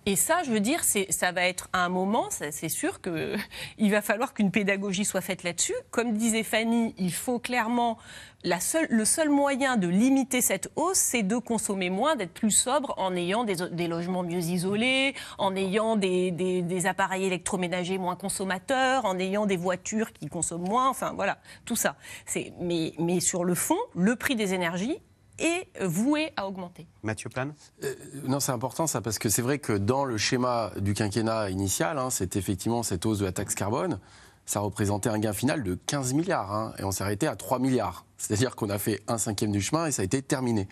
Et ça, je veux dire, ça va être à un moment, c'est sûr qu'il va falloir qu'une pédagogie soit faite là-dessus. Comme disait Fanny, il faut clairement, le seul moyen de limiter cette hausse, c'est de consommer moins, d'être plus sobre en ayant des, logements mieux isolés, en ayant des, appareils électroménagers moins consommateurs, en ayant des voitures qui consomment moins, enfin voilà, tout ça. Mais sur le fond, le prix des énergies est voué à augmenter. Mathieu Plane Euh, non, c'est important ça, parce que c'est vrai que dans le schéma du quinquennat initial, hein, c'est effectivement cette hausse de la taxe carbone, ça représentait un gain final de 15 milliards, hein, et on s'est arrêté à 3 milliards. C'est-à-dire qu'on a fait un cinquième du chemin et ça a été terminé.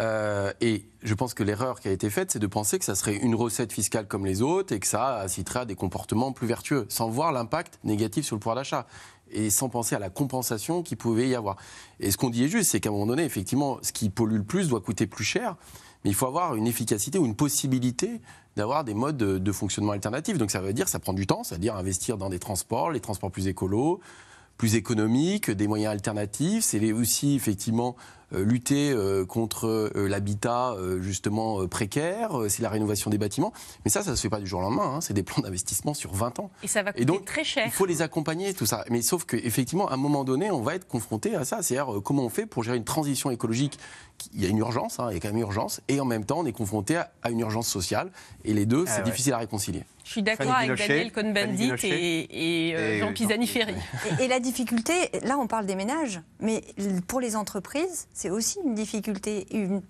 Euh, et je pense que l'erreur qui a été faite, c'est de penser que ça serait une recette fiscale comme les autres et que ça inciterait à des comportements plus vertueux, sans voir l'impact négatif sur le pouvoir d'achat et sans penser à la compensation qui pouvait y avoir. Et ce qu'on dit est juste, c'est qu'à un moment donné, effectivement, ce qui pollue le plus doit coûter plus cher, mais il faut avoir une efficacité ou une possibilité d'avoir des modes de, fonctionnement alternatifs. Donc ça veut dire ça prend du temps, c'est-à-dire investir dans des transports, les transports plus écolos, plus économiques, des moyens alternatifs. C'est aussi effectivement lutter euh, contre euh, l'habitat euh, justement euh, précaire, euh, c'est la rénovation des bâtiments. Mais ça, ça ne se fait pas du jour au lendemain, hein. c'est des plans d'investissement sur 20 ans. Et ça va coûter Et donc, très cher. Il faut les accompagner, tout ça. Mais sauf qu'effectivement, à un moment donné, on va être confronté à ça. C'est-à-dire, euh, comment on fait pour gérer une transition écologique Il y a une urgence, hein, il y a quand même une urgence. Et en même temps, on est confronté à, à une urgence sociale. Et les deux, Ah c'est ouais. difficile à réconcilier. Je suis d'accord avec Daniel Cohn-Bendit Binochet. et, et, euh, Et, Jean Pisani-Ferry. Et, et la difficulté, là on parle des ménages, mais pour les entreprises, c'est aussi une difficulté.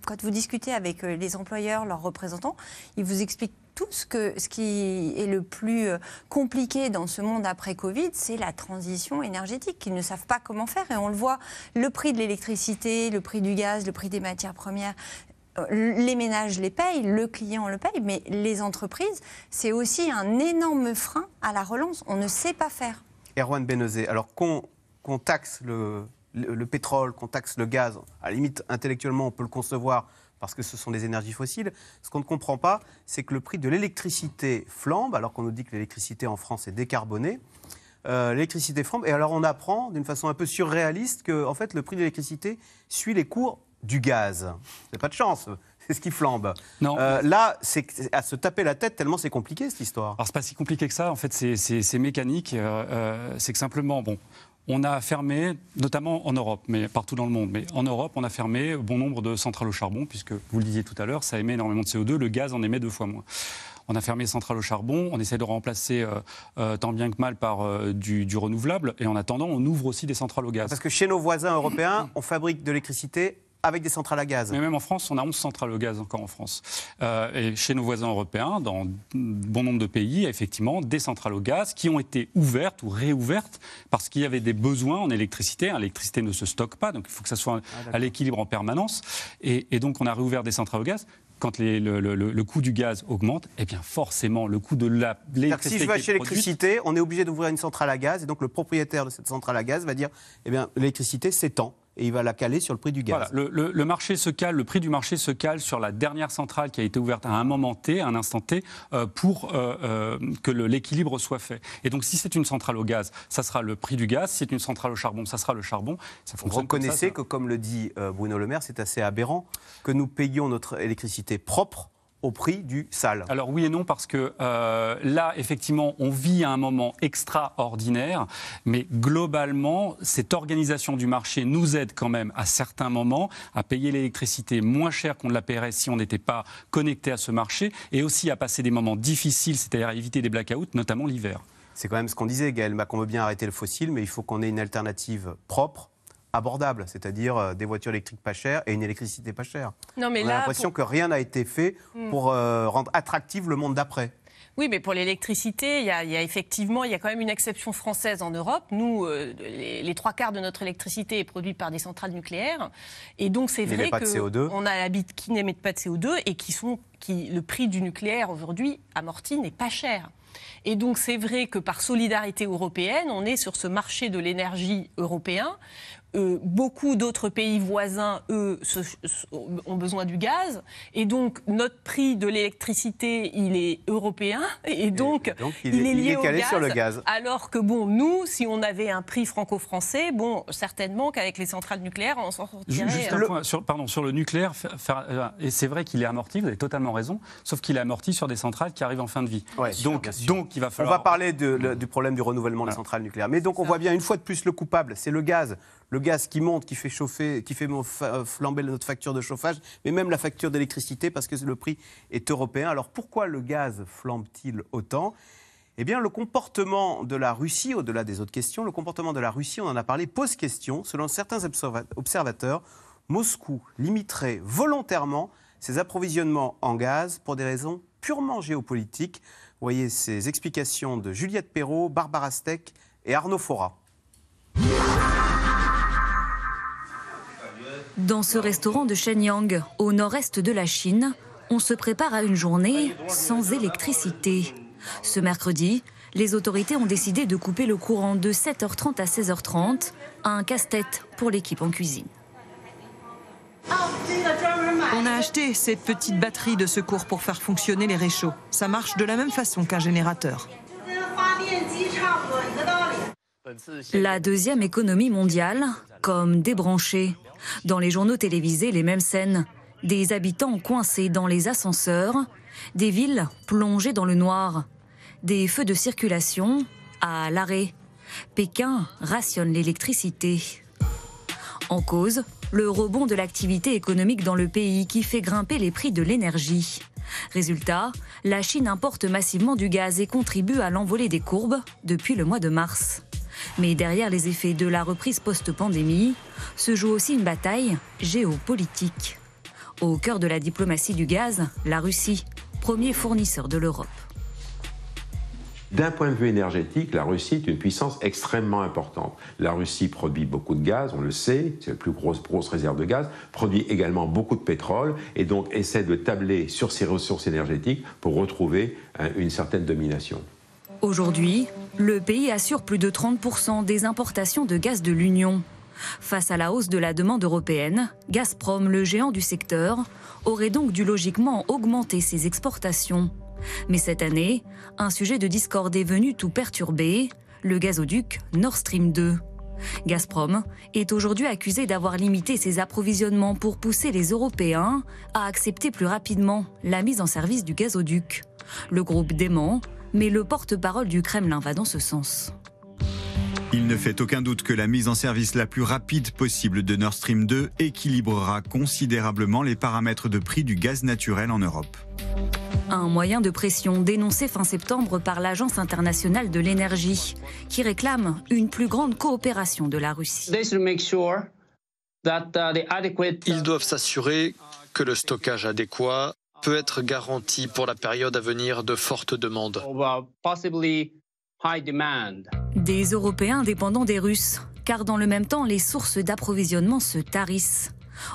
quand vous discutez avec euh, les employeurs, leurs représentants, ils vous expliquent tout ce, que, ce qui est le plus euh, compliqué dans ce monde après Covid, c'est la transition énergétique, qu'ils ne savent pas comment faire. Et on le voit, le prix de l'électricité, le prix du gaz, le prix des matières premières, les ménages les payent, le client le paye, mais les entreprises, c'est aussi un énorme frein à la relance. On ne sait pas faire. Erwan Benezé, alors qu'on taxe le, le pétrole, qu'on taxe le gaz, à la limite, intellectuellement, on peut le concevoir parce que ce sont des énergies fossiles. Ce qu'on ne comprend pas, c'est que le prix de l'électricité flambe, alors qu'on nous dit que l'électricité en France est décarbonée. Euh, l'électricité flambe, et alors on apprend d'une façon un peu surréaliste que en fait, le prix de l'électricité suit les cours du gaz. C'est pas de chance. C'est ce qui flambe. Non. Euh, là, c'est à se taper la tête tellement c'est compliqué cette histoire. Alors c'est pas si compliqué que ça. En fait, c'est mécanique. Euh, c'est que simplement, bon, on a fermé, notamment en Europe, mais partout dans le monde, mais en Europe, on a fermé bon nombre de centrales au charbon, puisque vous le disiez tout à l'heure, ça émet énormément de CO2, le gaz en émet deux fois moins. On a fermé les centrales au charbon, on essaie de remplacer euh, euh, tant bien que mal par euh, du, du, renouvelable, et en attendant, on ouvre aussi des centrales au gaz. Parce que chez nos voisins européens, on fabrique de l'électricité avec des centrales à gaz. Mais même en France, on a 11 centrales au gaz encore en France. Euh, et chez nos voisins européens, dans bon nombre de pays, effectivement, des centrales au gaz qui ont été ouvertes ou réouvertes parce qu'il y avait des besoins en électricité. L'électricité ne se stocke pas, donc il faut que ça soit ah, à l'équilibre en permanence. Et, et donc on a réouvert des centrales au gaz quand le, le, coût du gaz augmente, eh bien forcément, le coût de l'électricité. Si je veux acheter l'électricité, on est obligé d'ouvrir une centrale à gaz, et donc le propriétaire de cette centrale à gaz va dire eh bien, l'électricité s'étend et il va la caler sur le prix du gaz. Voilà, le, marché se cale, le prix du marché se cale sur la dernière centrale qui a été ouverte à un moment T, à un instant T, euh, pour euh, euh, que l'équilibre soit fait. Et donc, si c'est une centrale au gaz, ça sera le prix du gaz. Si c'est une centrale au charbon, ça sera le charbon. Ça Vous reconnaissez que, comme le dit Bruno Le Maire, c'est assez aberrant que nous payions notre électricité propre au prix du sale Alors oui et non, parce que euh, là, effectivement, on vit à un moment extraordinaire, mais globalement, cette organisation du marché nous aide quand même à certains moments à payer l'électricité moins cher qu'on ne la paierait si on n'était pas connecté à ce marché, et aussi à passer des moments difficiles, c'est-à-dire à éviter des blackouts, notamment l'hiver. C'est quand même ce qu'on disait, Gaël Macron veut bien arrêter le fossile, mais il faut qu'on ait une alternative propre abordable, c'est-à-dire euh, des voitures électriques pas chères et une électricité pas chère. Non, mais On a l'impression que rien n'a été fait hmm. pour euh, rendre attractif le monde d'après. Oui, mais pour l'électricité, il y, a effectivement, il y a quand même une exception française en Europe. Nous, euh, les, trois quarts de notre électricité est produite par des centrales nucléaires, et donc c'est vrai qu'on a l'habitude qui n'émettent pas de CO2 et qui sont, qui le prix du nucléaire aujourd'hui amorti n'est pas cher. Et donc c'est vrai que par solidarité européenne, on est sur ce marché de l'énergie européen euh, beaucoup d'autres pays voisins, eux, ont besoin du gaz. Et donc, notre prix de l'électricité, il est européen. Et donc, il, est, lié au gaz, sur le gaz. Alors que, bon, nous, si on avait un prix franco-français, bon, certainement qu'avec les centrales nucléaires, on s'en sortirait. Juste un euh, point, sur, pardon, sur le nucléaire, euh, et c'est vrai qu'il est amorti, vous avez totalement raison, sauf qu'il est amorti sur des centrales qui arrivent en fin de vie. donc, donc, il va falloir... On va parler du problème du renouvellement des centrales nucléaires. Mais donc, on voit bien, une fois de plus, le coupable, c'est le gaz le gaz qui monte, qui fait chauffer, qui fait euh, flamber notre facture de chauffage, mais même la facture d'électricité parce que le prix est européen. Alors pourquoi le gaz flambe-t-il autant? Eh bien, le comportement de la Russie, au-delà des autres questions, le comportement de la Russie, on en a parlé, pose question. Selon certains observateurs, Moscou limiterait volontairement ses approvisionnements en gaz pour des raisons purement géopolitiques. Voyez ces explications de Juliette Perrault, Barbara Steck et Arnaud Fora. Dans ce restaurant de Shenyang, au nord-est de la Chine, on se prépare à une journée sans électricité. Ce mercredi, les autorités ont décidé de couper le courant de 7h30 à 16h30, un casse-tête pour l'équipe en cuisine. On a acheté cette petite batterie de secours pour faire fonctionner les réchauds. Ça marche de la même façon qu'un générateur. La deuxième économie mondiale, comme débranchée. Dans les journaux télévisés, les mêmes scènes. Des habitants coincés dans les ascenseurs, des villes plongées dans le noir, des feux de circulation à l'arrêt. Pékin rationne l'électricité. En cause, le rebond de l'activité économique dans le pays qui fait grimper les prix de l'énergie. Résultat, la Chine importe massivement du gaz et contribue à l'envolée des courbes depuis le mois de mars. Mais derrière les effets de la reprise post-pandémie se joue aussi une bataille géopolitique. Au cœur de la diplomatie du gaz, la Russie, premier fournisseur de l'Europe. D'un point de vue énergétique, la Russie est une puissance extrêmement importante. La Russie produit beaucoup de gaz, on le sait, c'est la plus grosse, réserve de gaz, produit également beaucoup de pétrole et donc essaie de tabler sur ses ressources énergétiques pour retrouver une certaine domination. Aujourd'hui, le pays assure plus de 30% des importations de gaz de l'Union. Face à la hausse de la demande européenne, Gazprom, le géant du secteur, aurait donc dû logiquement augmenter ses exportations. Mais cette année, un sujet de discorde est venu tout perturber, le gazoduc Nord Stream 2. Gazprom est aujourd'hui accusé d'avoir limité ses approvisionnements pour pousser les Européens à accepter plus rapidement la mise en service du gazoduc. Le groupe dément, mais le porte-parole du Kremlin va dans ce sens. Il ne fait aucun doute que la mise en service la plus rapide possible de Nord Stream 2 équilibrera considérablement les paramètres de prix du gaz naturel en Europe. Un moyen de pression dénoncé fin septembre par l'Agence internationale de l'énergie, qui réclame une plus grande coopération de la Russie. Uh, Ils doivent s'assurer que le stockage adéquat peut être garanti pour la période à venir de fortes demandes. Des Européens dépendant des Russes, car dans le même temps, les sources d'approvisionnement se tarissent.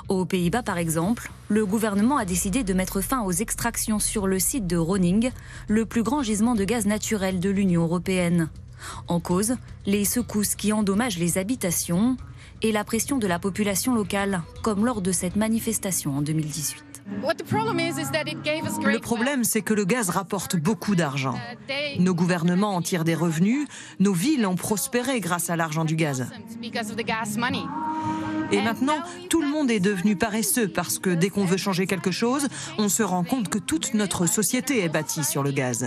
Aux Pays-Bas, par exemple, le gouvernement a décidé de mettre fin aux extractions sur le site de Roning, le plus grand gisement de gaz naturel de l'Union européenne. En cause, les secousses qui endommagent les habitations et la pression de la population locale, comme lors de cette manifestation en 2018. Le problème, c'est que le gaz rapporte beaucoup d'argent. Nos gouvernements en tirent des revenus, nos villes ont prospéré grâce à l'argent du gaz. Et maintenant, tout le monde est devenu paresseux parce que dès qu'on veut changer quelque chose, on se rend compte que toute notre société est bâtie sur le gaz.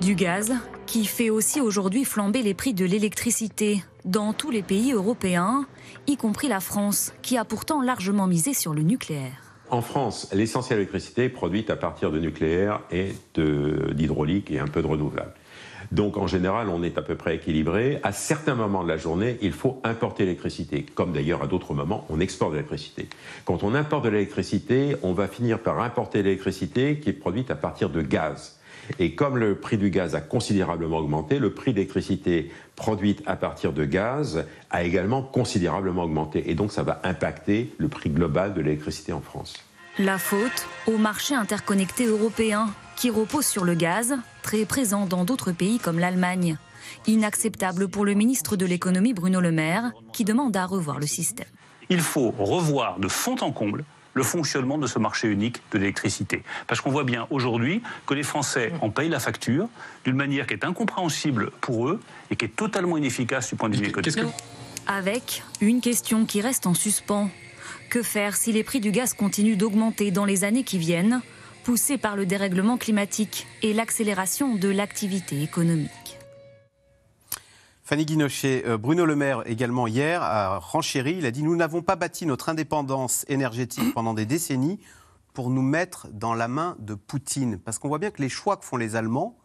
Du gaz qui fait aussi aujourd'hui flamber les prix de l'électricité dans tous les pays européens, y compris la France, qui a pourtant largement misé sur le nucléaire. En France, l'essentiel de l'électricité est produite à partir de nucléaire et d'hydraulique et un peu de renouvelable. Donc en général, on est à peu près équilibré. À certains moments de la journée, il faut importer l'électricité, comme d'ailleurs à d'autres moments, on exporte de l'électricité. Quand on importe de l'électricité, on va finir par importer l'électricité qui est produite à partir de gaz. Et comme le prix du gaz a considérablement augmenté, le prix d'électricité produite à partir de gaz a également considérablement augmenté. Et donc ça va impacter le prix global de l'électricité en France. La faute au marché interconnecté européen qui repose sur le gaz, très présent dans d'autres pays comme l'Allemagne. Inacceptable pour le ministre de l'économie Bruno Le Maire, qui demande à revoir le système. Il faut revoir de fond en comble le fonctionnement de ce marché unique de l'électricité. Parce qu'on voit bien aujourd'hui que les Français en payent la facture d'une manière qui est incompréhensible pour eux et qui est totalement inefficace du point de vue économique. Avec une question qui reste en suspens. Que faire si les prix du gaz continuent d'augmenter dans les années qui viennent, poussés par le dérèglement climatique et l'accélération de l'activité économique? Fanny Guinochet, euh, Bruno Le Maire également hier a renchéri, il a dit Nous n'avons pas bâti notre indépendance énergétique pendant des décennies pour nous mettre dans la main de Poutine. Parce qu'on voit bien que les choix que font les Allemands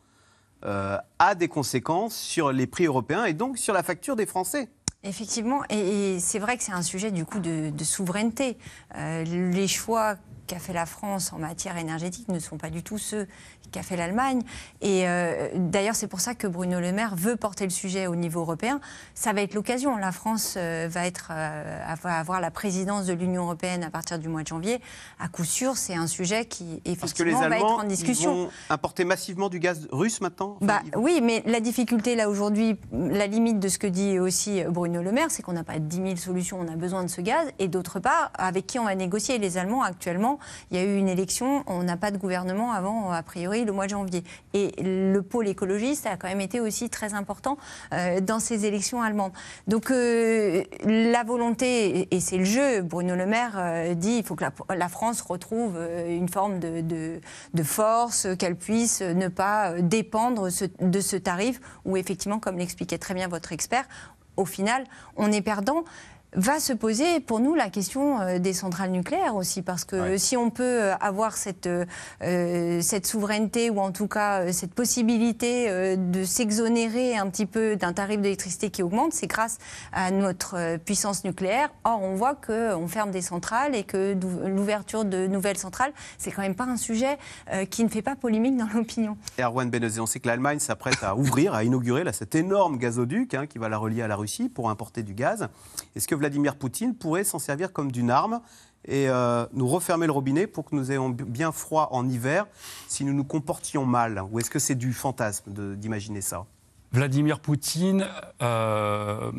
euh, a des conséquences sur les prix européens et donc sur la facture des Français. Effectivement, et, c'est vrai que c'est un sujet du coup de, souveraineté. Euh, les choix qu'a fait la France en matière énergétique ne sont pas du tout ceux qu'a fait l'Allemagne. Et euh, d'ailleurs, c'est pour ça que Bruno Le Maire veut porter le sujet au niveau européen. Ça va être l'occasion. La France euh, va, être, euh, avoir la présidence de l'Union européenne à partir du mois de janvier. À coup sûr, c'est un sujet qui effectivement Parce que les Allemands, va être en discussion. Ils vont importer massivement du gaz russe maintenant. bah, Oui, mais la difficulté là aujourd'hui, la limite de ce que dit aussi Bruno Le Maire, c'est qu'on n'a pas 10 000 solutions. On a besoin de ce gaz. Et d'autre part, avec qui on va négocier? Les Allemands actuellement, il y a eu une élection. On n'a pas de gouvernement avant, a priori le mois de janvier. Et le pôle écologiste a quand même été aussi très important euh, dans ces élections allemandes. Donc euh, la volonté, et c'est le jeu, Bruno Le Maire euh, dit il faut que la, France retrouve une forme de, force, qu'elle puisse ne pas dépendre de ce tarif où effectivement, comme l'expliquait très bien votre expert, au final, on est perdant va se poser pour nous la question euh, des centrales nucléaires aussi, parce que si on peut euh, avoir cette, euh, cette souveraineté ou en tout cas cette possibilité de s'exonérer un petit peu d'un tarif d'électricité qui augmente, c'est grâce à notre puissance nucléaire. Or, on voit qu'on ferme des centrales et que l'ouverture de nouvelles centrales, c'est quand même pas un sujet qui ne fait pas polémique dans l'opinion. Et Arwan Benezé, on sait que l'Allemagne s'apprête à ouvrir, à inaugurer là, cet énorme gazoduc hein, qui va la relier à la Russie pour importer du gaz. Est-ce que Vladimir Poutine pourrait s'en servir comme d'une arme et euh, nous refermer le robinet pour que nous ayons bien froid en hiver si nous nous comportions mal? Ou est-ce que c'est du fantasme d'imaginer ça? Vladimir Poutine euh,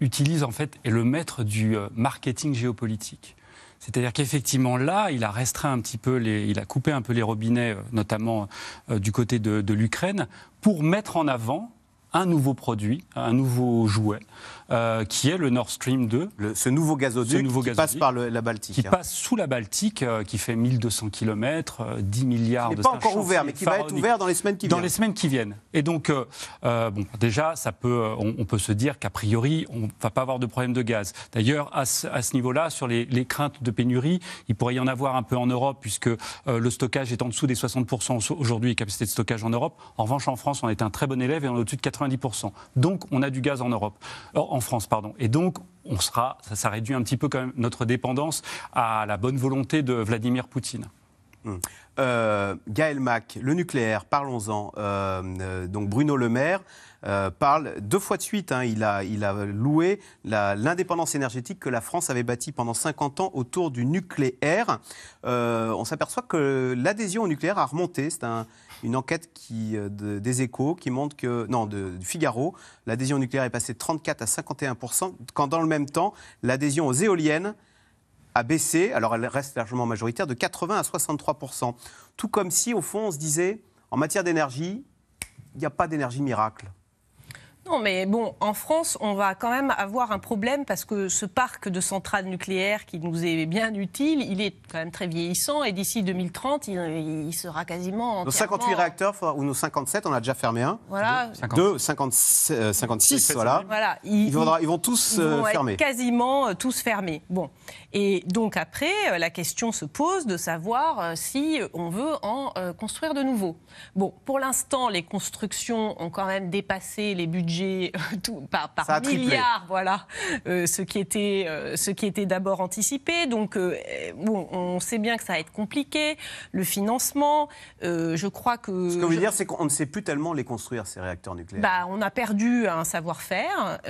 utilise en fait, est le maître du euh, marketing géopolitique. C'est-à-dire qu'effectivement là, il a restreint un petit peu, il a coupé un peu les robinets, notamment du côté de l'Ukraine, pour mettre en avant un nouveau produit, un nouveau jouet, euh, qui est le Nord Stream 2. ce nouveau gazoduc qui passe par la Baltique. Qui hein. passe sous la Baltique, euh, qui fait 1200 km, 10 milliards de de... N'est pas encore ouvert, mais qui va être ouvert dans les semaines qui viennent. Dans les semaines qui viennent. Et donc, euh, bon, déjà, ça peut, on, peut se dire qu'a priori, on ne va pas avoir de problème de gaz. D'ailleurs, à ce, niveau-là, sur les, craintes de pénurie, il pourrait y en avoir un peu en Europe, puisque le stockage est en dessous des 60% aujourd'hui, capacité de stockage en Europe. En revanche, en France, on est un très bon élève et on est au-dessus de 90%. Donc, on a du gaz en Europe, en France, pardon. Et donc, on sera, ça, ça, réduit un petit peu quand même notre dépendance à la bonne volonté de Vladimir Poutine. Hum. Euh, Gaël Mac, le nucléaire, parlons-en. Euh, euh, donc Bruno Le Maire parle deux fois de suite, hein, il, a, il, a, loué l'indépendance énergétique que la France avait bâtie pendant 50 ans autour du nucléaire. on s'aperçoit que l'adhésion au nucléaire a remonté. C'est un, une enquête qui, des échos qui montre que, non, de, Figaro, l'adhésion nucléaire est passée de 34 à 51% quand dans le même temps, l'adhésion aux éoliennes a baissé, alors elle reste largement majoritaire, de 80 à 63% Tout comme si, au fond, on se disait, en matière d'énergie, il n'y a pas d'énergie miracle. Non, mais bon, en France, on va quand même avoir un problème parce que ce parc de centrales nucléaires qui nous est bien utile, il est quand même très vieillissant et d'ici 2030, il, sera quasiment. Nos 58 réacteurs, ou nos 57, on a déjà fermé un. Voilà. Deux, 56, voilà. voilà. Ils, vont, tous ils vont fermer. quasiment euh, tous fermés. Bon. Et donc après, euh, la question se pose de savoir euh, si on veut en construire de nouveaux. Bon, pour l'instant, les constructions ont quand même dépassé les budgets tout, par, par milliards, voilà, euh, ce qui était, euh, ce qui était d'abord anticipé. Donc, euh, bon, on sait bien que ça va être compliqué. Le financement, je crois que. Ce que vous voulez dire, c'est qu'on ne sait plus tellement les construire ces réacteurs nucléaires. Bah, on a perdu un savoir-faire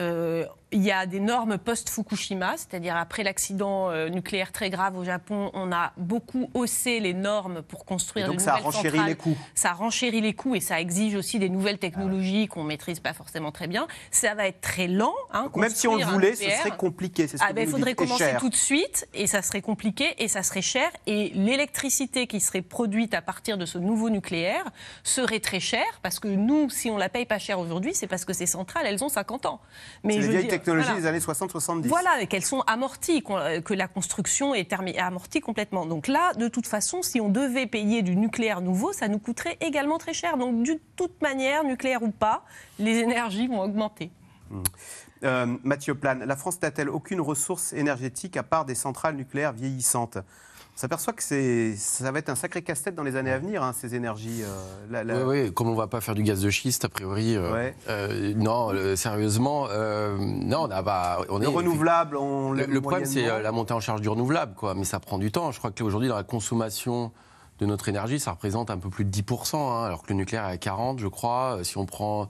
il y a des normes post-Fukushima, c'est-à-dire après l'accident euh, nucléaire très grave au Japon, on a beaucoup haussé les normes pour construire et donc ça renchérit les coûts. Ça renchérit les coûts et ça exige aussi des nouvelles technologies qu'on qu'on maîtrise pas forcément très bien. Ça va être très lent. Hein, même si on le voulait, ce serait compliqué. Ce ah ben, il faudrait commencer tout de suite et ça serait compliqué et ça serait cher. Et l'électricité qui serait produite à partir de ce nouveau nucléaire serait très chère parce que nous, si on la paye pas cher aujourd'hui, c'est parce que ces centrales, elles ont 50 ans. Mais je technologies des années 60-70. Voilà, et qu'elles sont amorties, que la construction est amortie complètement. Donc là, de toute façon, si on devait payer du nucléaire nouveau, ça nous coûterait également très cher. Donc de toute manière, nucléaire ou pas, les énergies vont augmenter. Hmm. Euh, Mathieu Plane, la France n'a-t-elle aucune ressource énergétique à part des centrales nucléaires vieillissantes? S'aperçoit que ça va être un sacré casse-tête dans les années à venir, hein, ces énergies. Euh, oui, oui, comme on ne va pas faire du gaz de schiste, a priori. Euh, euh, non, sérieusement, non, on a pas. On le est, renouvelable, on Le, le problème, c'est la montée en charge du renouvelable, quoi. Mais ça prend du temps. Je crois qu'aujourd'hui, dans la consommation de notre énergie, ça représente un peu plus de 10%, hein, alors que le nucléaire est à 40%, je crois. Si on prend.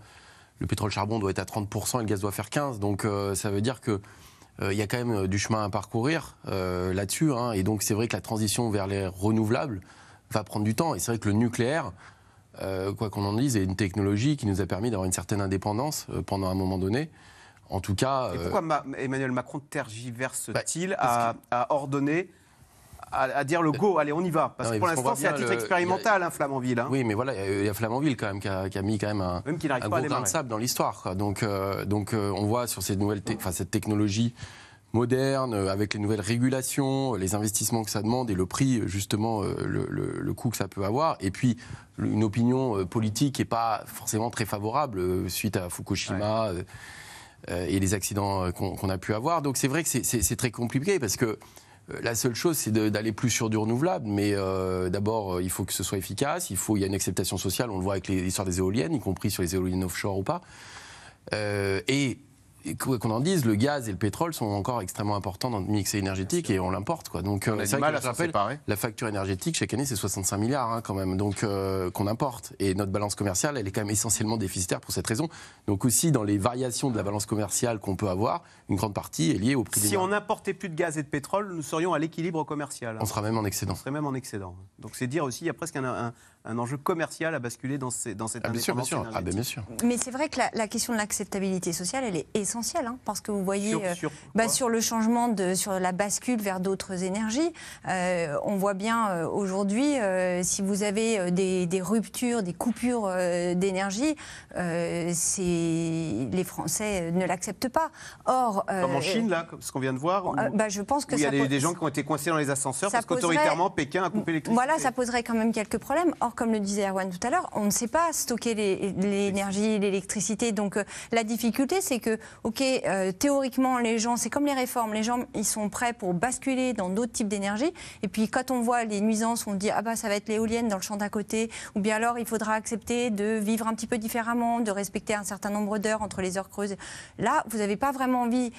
Le pétrole-charbon doit être à 30% et le gaz doit faire 15%. Donc ça veut dire que il y a quand même euh, du chemin à parcourir euh, là-dessus. Hein. et donc, c'est vrai que la transition vers les renouvelables va prendre du temps. Et c'est vrai que le nucléaire, quoi qu'on en dise, est une technologie qui nous a permis d'avoir une certaine indépendance pendant un moment donné. En tout cas. Et pourquoi Emmanuel Macron tergiverse-t-il bah, à, ordonner à, dire le go, allez, on y va. Parce que pour l'instant, c'est à titre expérimental, hein, Flamanville. Hein. Oui, mais voilà, il y, a Flamanville quand même qui a, mis quand même un, même un gros grain de sable dans l'histoire. Donc, euh, donc euh, on voit sur ces nouvelles cette technologie moderne, euh, avec les nouvelles régulations, les investissements que ça demande et le prix, justement, le, le, coût que ça peut avoir. Et puis, une opinion politique qui n'est pas forcément très favorable suite à Fukushima. et les accidents qu'on a pu avoir. Donc c'est vrai que c'est très compliqué parce que la seule chose, c'est d'aller plus sur du renouvelable, mais d'abord, il faut que ce soit efficace, il, faut, y a une acceptation sociale, on le voit avec l'histoire des éoliennes, y compris sur les éoliennes offshore ou pas. et qu'on en dise, le gaz et le pétrole sont encore extrêmement importants dans le mix énergétique et on l'importe. Quoi. Donc, on a euh, mal à rappelle, la facture énergétique chaque année, c'est 65 milliards hein, quand même, donc euh, qu'on importe. Et notre balance commerciale, elle est quand même essentiellement déficitaire pour cette raison. Donc aussi, dans les variations de la balance commerciale qu'on peut avoir, une grande partie est liée au prix si on n'importait plus de gaz et de pétrole, nous serions à l'équilibre commercial. On sera même en excédent. On serait même en excédent. Donc c'est dire aussi, il y a presque un, un enjeu commercial à basculer dans, ces, dans cette ah, bien sûr, bien sûr. Ah, ben, bien sûr. Mais c'est vrai que la, question de l'acceptabilité sociale, elle est essentielle, hein, parce que vous voyez, sur, euh, bah, sur, le changement, de, sur la bascule vers d'autres énergies, euh, on voit bien euh, aujourd'hui, si vous avez des, des, ruptures, des coupures d'énergie, les Français ne l'acceptent pas. Or, Comme en Chine, là, ce qu'on vient de voir, bah, je pense que il y a des, gens qui ont été coincés dans les ascenseurs parce qu'autoritairement, Pékin a coupé l'électricité. Voilà, ça poserait quand même quelques problèmes. Or, comme le disait Erwan tout à l'heure, on ne sait pas stocker l'énergie, l'électricité. Donc euh, la difficulté, c'est que, ok, euh, théoriquement, les gens, c'est comme les réformes, les gens, ils sont prêts pour basculer dans d'autres types d'énergie. Et puis quand on voit les nuisances, on dit, ah bah ça va être l'éolienne dans le champ d'à côté, ou bien alors il faudra accepter de vivre un petit peu différemment, de respecter un certain nombre d'heures entre les heures creuses. Là, vous n'avez pas vraiment envie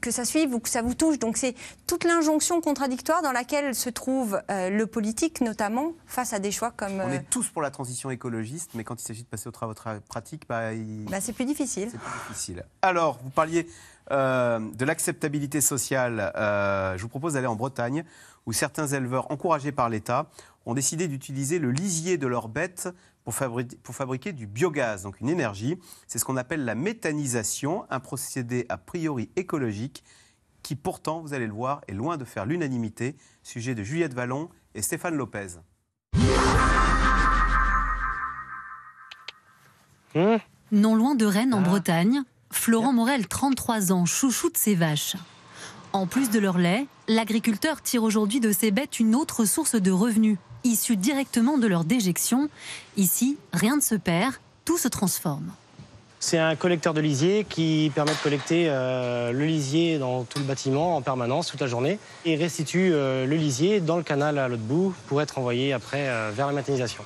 que ça suive ou que ça vous touche. Donc c'est toute l'injonction contradictoire dans laquelle se trouve euh, le politique, notamment face à des choix comme on est tous pour la transition écologiste, mais quand il s'agit de passer au travail pratique, bah, bah, c'est plus difficile. C'est plus difficile. Alors, vous parliez euh, de l'acceptabilité sociale. Euh, je vous propose d'aller en Bretagne, où certains éleveurs, encouragés par l'État, ont décidé d'utiliser le lisier de leurs bêtes pour fabriquer du biogaz, donc une énergie. C'est ce qu'on appelle la méthanisation, un procédé a priori écologique qui pourtant, vous allez le voir, est loin de faire l'unanimité. Sujet de Juliette Vallon et Stéphane Lopez. Mmh. Non loin de Rennes, en ah. Bretagne, Florent Morel, 33 ans, chouchoute ses vaches. En plus de leur lait, l'agriculteur tire aujourd'hui de ses bêtes une autre source de revenus, issue directement de leur déjection. Ici, rien ne se perd, tout se transforme. C'est un collecteur de lisier qui permet de collecter euh, le lisier dans tout le bâtiment en permanence toute la journée et restitue euh, le lisier dans le canal à l'autre bout pour être envoyé après euh, vers la méthanisation.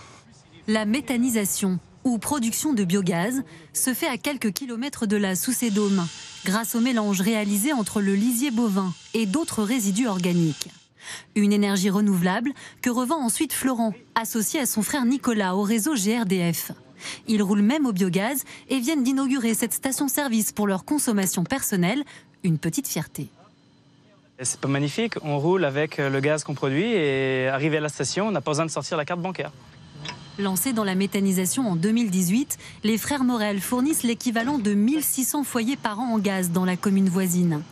La méthanisation, ou production de biogaz, se fait à quelques kilomètres de la Soucédôme, grâce au mélange réalisé entre le lisier bovin et d'autres résidus organiques. Une énergie renouvelable que revend ensuite Florent, associé à son frère Nicolas au réseau GRDF. Ils roulent même au biogaz et viennent d'inaugurer cette station-service pour leur consommation personnelle, une petite fierté. C'est pas magnifique, on roule avec le gaz qu'on produit et arrivé à la station, on n'a pas besoin de sortir la carte bancaire. Lancés dans la méthanisation en 2018, les frères Morel fournissent l'équivalent de 1600 foyers par an en gaz dans la commune voisine.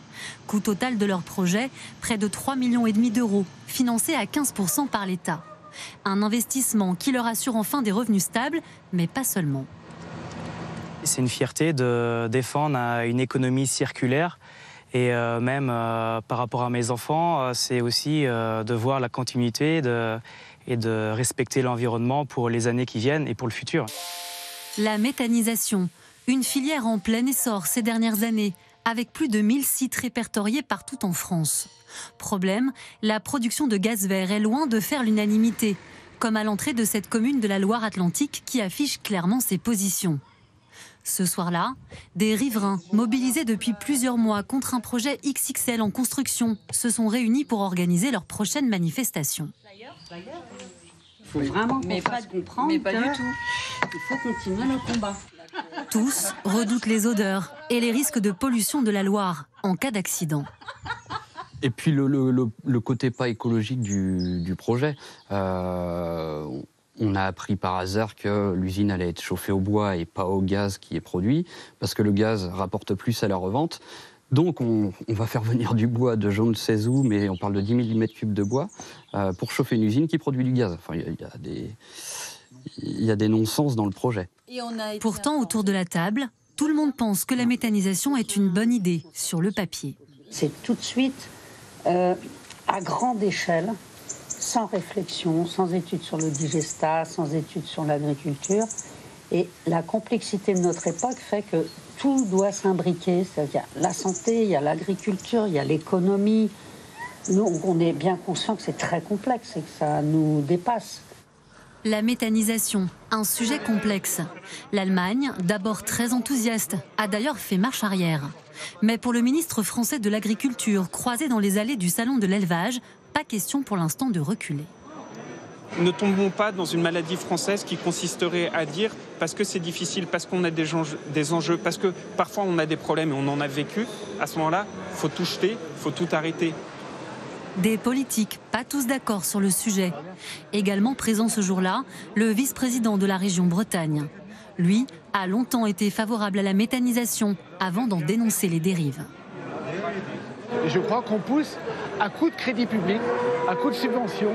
Coût total de leur projet, près de 3,5 millions d'euros, financé à 15% par l'État. Un investissement qui leur assure enfin des revenus stables, mais pas seulement. C'est une fierté de défendre une économie circulaire. Et euh, même euh, par rapport à mes enfants, euh, c'est aussi de voir la continuité de, et de respecter l'environnement pour les années qui viennent et pour le futur. La méthanisation, une filière en plein essor ces dernières années, avec plus de 1000 sites répertoriés partout en France. Problème, la production de gaz vert est loin de faire l'unanimité, comme à l'entrée de cette commune de la Loire-Atlantique qui affiche clairement ses positions. Ce soir-là, des riverains, mobilisés depuis plusieurs mois contre un projet XXL en construction, se sont réunis pour organiser leur prochaine manifestation. Il faut vraiment mais pas, comprendre mais pas du tout. Il faut continuer le combat. Tous redoutent les odeurs et les risques de pollution de la Loire en cas d'accident. Et puis le, côté pas écologique du, projet. Euh, on a appris par hasard que l'usine allait être chauffée au bois et pas au gaz qui est produit, parce que le gaz rapporte plus à la revente. Donc on, va faire venir du bois de je ne sais où, mais on parle de 10 000 m3 de bois, euh, pour chauffer une usine qui produit du gaz. Enfin, il y, a des... Il y a des non-sens dans le projet. Pourtant, autour de la table, tout le monde pense que la méthanisation est une bonne idée sur le papier. C'est tout de suite euh, à grande échelle, sans réflexion, sans études sur le digestat, sans études sur l'agriculture. Et la complexité de notre époque fait que tout doit s'imbriquer. A la santé, il y a l'agriculture, il y a l'économie. Nous, on est bien conscient que c'est très complexe et que ça nous dépasse. La méthanisation, un sujet complexe. L'Allemagne, d'abord très enthousiaste, a d'ailleurs fait marche arrière. Mais pour le ministre français de l'Agriculture, croisé dans les allées du salon de l'élevage, pas question pour l'instant de reculer. Ne tombons pas dans une maladie française qui consisterait à dire parce que c'est difficile, parce qu'on a des enjeux, des enjeux, parce que parfois on a des problèmes et on en a vécu. À ce moment-là, faut tout jeter, faut tout arrêter. Des politiques, pas tous d'accord sur le sujet. Également présent ce jour-là, le vice-président de la région Bretagne. Lui a longtemps été favorable à la méthanisation avant d'en dénoncer les dérives. Je crois qu'on pousse à coup de crédit public, à coup de subvention,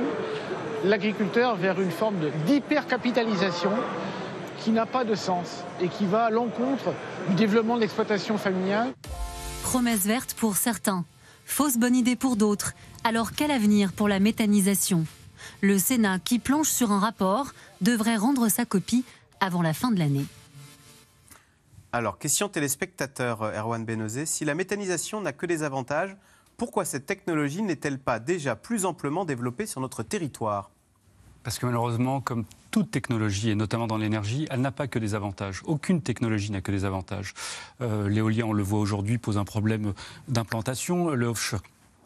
l'agriculteur vers une forme d'hypercapitalisation qui n'a pas de sens et qui va à l'encontre du développement de l'exploitation familiale. Promesse verte pour certains, fausse bonne idée pour d'autres. Alors quel avenir pour la méthanisation? Le Sénat, qui planche sur un rapport, devrait rendre sa copie avant la fin de l'année. Alors, question téléspectateur, euh, Erwan Benozé. Si la méthanisation n'a que des avantages, pourquoi cette technologie n'est-elle pas déjà plus amplement développée sur notre territoire? Parce que malheureusement, comme toute technologie, et notamment dans l'énergie, elle n'a pas que des avantages. Aucune technologie n'a que des avantages. Euh, l'éolien, on le voit aujourd'hui, pose un problème d'implantation. Le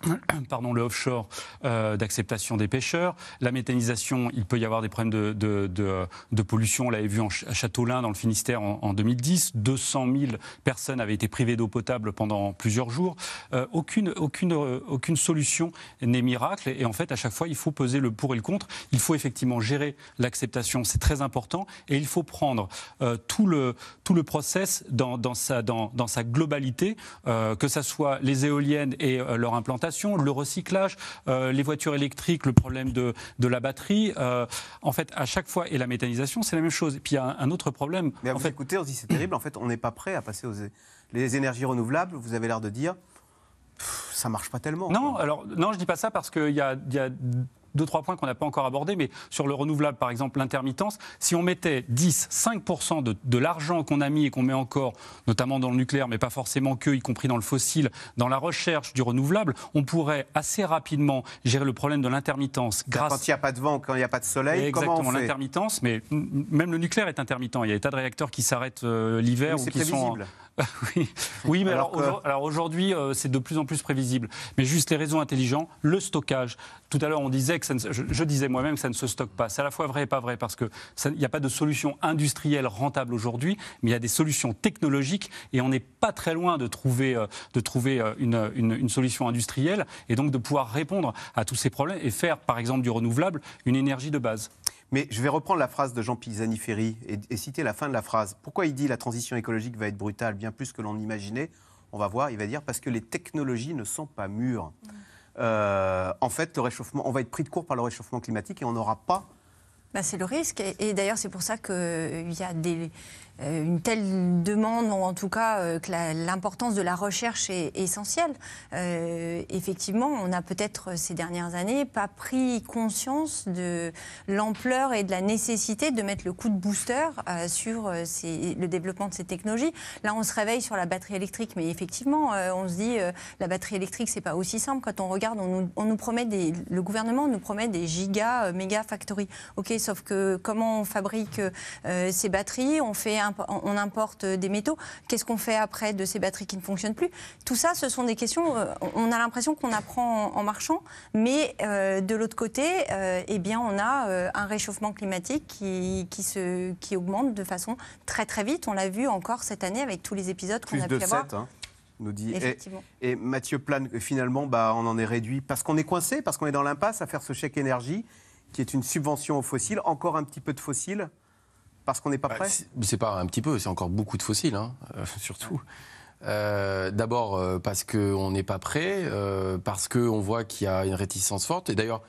pardon, le offshore euh, d'acceptation des pêcheurs. La méthanisation, il peut y avoir des problèmes de, de, pollution. On l'avait vu à Châteaulin, dans le Finistère, en, 2010. 200 000 personnes avaient été privées d'eau potable pendant plusieurs jours. Euh, aucune, aucune, aucune solution n'est miracle. Et, en fait, à chaque fois, il faut peser le pour et le contre. Il faut effectivement gérer l'acceptation, c'est très important. Et il faut prendre euh, tout, le, tout le process dans, dans, sa, dans, dans sa globalité, que ce soit les éoliennes et leur implantation le recyclage, euh, les voitures électriques, le problème de, de la batterie. Euh, en fait, à chaque fois, et la méthanisation, c'est la même chose. Et puis il y a un, autre problème. Mais en fait, écoutez, on se dit c'est terrible. En fait, on n'est pas prêt à passer aux les énergies renouvelables. Vous avez l'air de dire ça marche pas tellement. Non, alors non, je dis pas ça parce qu'il y a, y a deux, trois points qu'on n'a pas encore abordés, mais sur le renouvelable, par exemple, l'intermittence, si on mettait 10, 5% de, de l'argent qu'on a mis et qu'on met encore, notamment dans le nucléaire, mais pas forcément que, y compris dans le fossile, dans la recherche du renouvelable, on pourrait assez rapidement gérer le problème de l'intermittence grâce... Quand il n'y a pas de vent, quand il n'y a pas de soleil, Exactement, l'intermittence, mais même le nucléaire est intermittent. Il y a des tas de réacteurs qui s'arrêtent euh, l'hiver ou qui sont... oui. oui, mais alors, alors aujourd'hui, euh, c'est de plus en plus prévisible. Mais juste les réseaux intelligents, le stockage. Tout à l'heure, on disait je, disais moi-même que ça ne se stocke pas. C'est à la fois vrai et pas vrai parce que il n'y a pas de solution industrielle rentable aujourd'hui, mais il y a des solutions technologiques et on n'est pas très loin de trouver, euh, euh, une, solution industrielle et donc de pouvoir répondre à tous ces problèmes et faire, par exemple, du renouvelable une énergie de base. Mais je vais reprendre la phrase de Jean Pisani-Ferry et, citer la fin de la phrase. Pourquoi il dit la transition écologique va être brutale, bien plus que l'on imaginait? On va voir, il va dire parce que les technologies ne sont pas mûres. Euh, en fait, le réchauffement, on va être pris de court par le réchauffement climatique et on n'aura pas bah, c'est le risque. Et, d'ailleurs, c'est pour ça qu'il y a des, une telle demande, ou en tout cas euh, que l'importance de la recherche est, essentielle. Euh, effectivement, on n'a peut-être ces dernières années pas pris conscience de l'ampleur et de la nécessité de mettre le coup de booster sur le développement de ces technologies. Là, on se réveille sur la batterie électrique, mais effectivement, on se dit la batterie électrique, c'est pas aussi simple. Quand on regarde, on nous, promet le gouvernement nous promet des giga, méga factories. Ok, sauf que comment on fabrique ces batteries? On fait on importe des métaux. Qu'est-ce qu'on fait après de ces batteries qui ne fonctionnent plus? Tout ça, ce sont des questions. Euh, on a l'impression qu'on apprend en, marchant, mais euh, de l'autre côté, euh, eh bien, on a un réchauffement climatique qui, se, qui augmente de façon très très vite. On l'a vu encore cette année avec tous les épisodes qu'on a pu avoir. Hein, nous dit. Et, Mathieu Plane, finalement, bah, on en est réduit parce qu'on est coincé, parce qu'on est dans l'impasse à faire ce chèque énergie qui est une subvention aux fossiles, encore un petit peu de fossiles parce qu'on n'est pas bah, prêt C'est pas un petit peu, c'est encore beaucoup de fossiles, hein, euh, surtout. Euh, d'abord euh, parce qu'on n'est pas prêt, parce qu'on voit qu'il y a une réticence forte. Et d'ailleurs,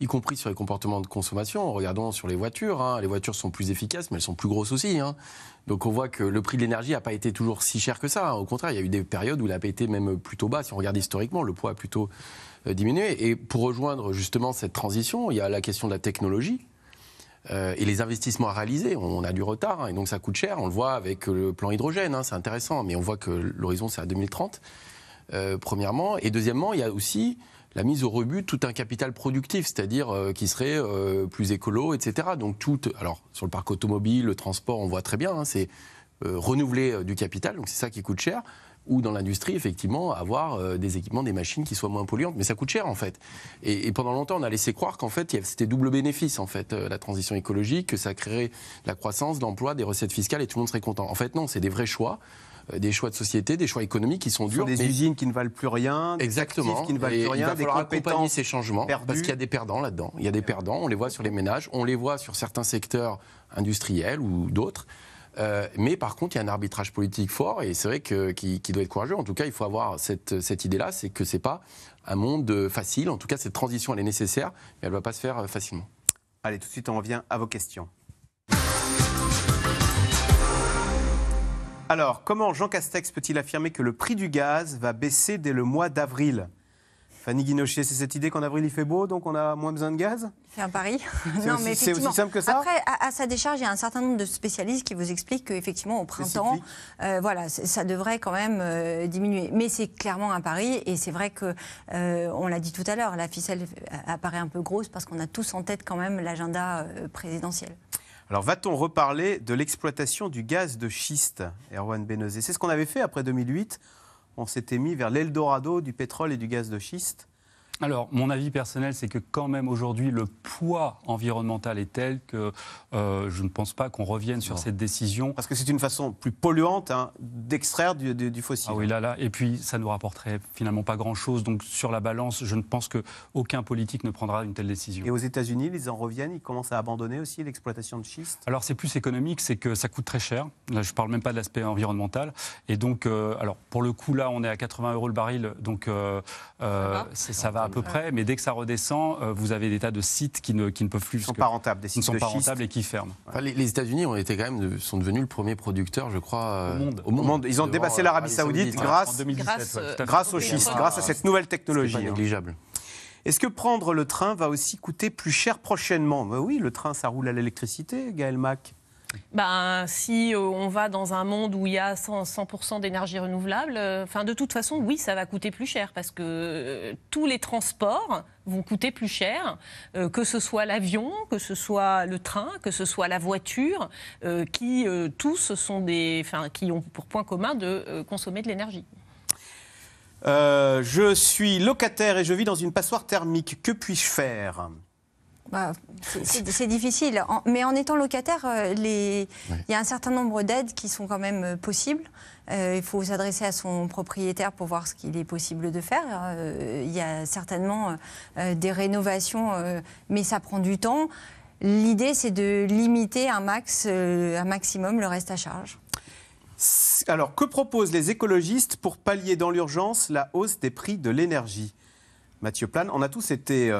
y compris sur les comportements de consommation, regardons sur les voitures. Hein. les voitures sont plus efficaces, mais elles sont plus grosses aussi. Hein. Donc on voit que le prix de l'énergie n'a pas été toujours si cher que ça. Au contraire, il y a eu des périodes où il a été même plutôt bas. Si on regarde historiquement, le poids a plutôt diminué. Et pour rejoindre justement cette transition, il y a la question de la technologie. Euh, et les investissements à réaliser, on a du retard, hein, et donc ça coûte cher. On le voit avec le plan hydrogène, hein, c'est intéressant, mais on voit que l'horizon, c'est à 2030, euh, premièrement. Et deuxièmement, il y a aussi la mise au rebut tout un capital productif, c'est-à-dire euh, qui serait euh, plus écolo, etc. Donc tout, alors sur le parc automobile, le transport, on voit très bien, hein, c'est euh, renouveler euh, du capital, donc c'est ça qui coûte cher. Ou dans l'industrie, effectivement, avoir euh, des équipements, des machines qui soient moins polluantes, mais ça coûte cher en fait. Et, et pendant longtemps, on a laissé croire qu'en fait, c'était double bénéfice en fait, euh, la transition écologique, que ça créerait la croissance, l'emploi, des recettes fiscales et tout le monde serait content. En fait, non, c'est des vrais choix euh, des choix de société, des choix économiques qui sont durs. des mais- usines qui ne valent plus rien, des Exactement. qui ne valent Et plus rien, il va des falloir accompagner ces changements perdues. parce qu'il y a des perdants là-dedans. Il y a des perdants, on les voit sur les ménages, on les voit sur certains secteurs industriels ou d'autres. Euh, mais par contre, il y a un arbitrage politique fort et c'est vrai que, doit être courageux. En tout cas, il faut avoir cette, idée-là, c'est que c'est pas un monde facile. En tout cas, cette transition, elle est nécessaire, mais elle ne va pas se faire euh, facilement. Allez, tout de suite, on revient à vos questions. Alors, comment Jean Castex peut-il affirmer que le prix du gaz va baisser dès le mois d'avril? Fanny Guinochet, c'est cette idée qu'en avril il fait beau, donc on a moins besoin de gaz? C'est un pari. C'est aussi- c'est aussi simple que ça Après, à, à sa décharge, il y a un certain nombre de spécialistes qui vous expliquent qu'effectivement, au printemps, euh, voilà, ça devrait quand même euh, diminuer. Mais c'est clairement un pari, et c'est vrai que, euh, on l'a dit tout à l'heure, la ficelle apparaît un peu grosse parce qu'on a tous en tête quand même l'agenda présidentiel. Alors, va-t-on reparler de l'exploitation du gaz de schiste, Erwan Benezé C'est ce qu'on avait fait après 2008. On s'était mis vers l'Eldorado du pétrole et du gaz de schiste. Alors, mon avis personnel, c'est que quand même aujourd'hui, le poids environnemental est tel que euh, je ne pense pas qu'on revienne sur cette décision. Parce que c'est une façon plus polluante hein, d'extraire du, du- du fossile. Ah oui, là, là. Et puis, ça nous rapporterait finalement pas grand-chose. Donc, sur la balance, je ne pense qu'aucun politique ne prendra une telle décision. Et aux États-Unis, ils en reviennent, ils commencent à abandonner aussi l'exploitation de schiste? Alors c'est plus économique, c'est que ça coûte très cher. Là, je parle même pas de l'aspect environnemental. Et donc, euh, alors pour le coup là, on est à 80 euros le baril, donc euh, euh, ça, va à peu près. Mais dès que ça redescend, euh, vous avez des tas de sites qui ne, qui ne peuvent plus, Ils ne sont pas rentables, des qui ne sites sont de pas schiste. rentables et qui ferment. Enfin, les, les États-Unis ont été quand même, sont devenus le premier producteur, je crois, euh, monde. Au monde, ils ont dépassé euh, l'Arabie Saoudite grâce, En 2017, Grâce, ouais, euh, grâce au au schiste, grâce à cette nouvelle technologie. pas négligeable. Est-ce que prendre le train va aussi coûter plus cher prochainement? Ben Oui, le train, ça roule à l'électricité, Gaël Mac. Ben, si euh, on va dans un monde où il y a 100%, 100% d'énergie renouvelable, euh, de toute façon, oui, ça va coûter plus cher parce que euh, tous les transports vont coûter plus cher, que ce soit l'avion, que ce soit le train, que ce soit la voiture, qui tous sont des, qui ont pour point commun de consommer de l'énergie. Je suis locataire et je vis dans une passoire thermique. Que puis-je faire? Bah, c'est- difficile, En- mais en étant locataire, euh, il y a un certain nombre d'aides qui sont quand même euh, possibles. Euh, il faut s'adresser à son propriétaire pour voir ce qu'il est possible de faire. Euh, il y a certainement euh, des rénovations, euh, mais ça prend du temps. L'idée, c'est de limiter un max, euh, un maximum le reste à charge. Alors, que proposent les écologistes pour pallier dans l'urgence la hausse des prix de l'énergie? Mathieu Plane, on a tous été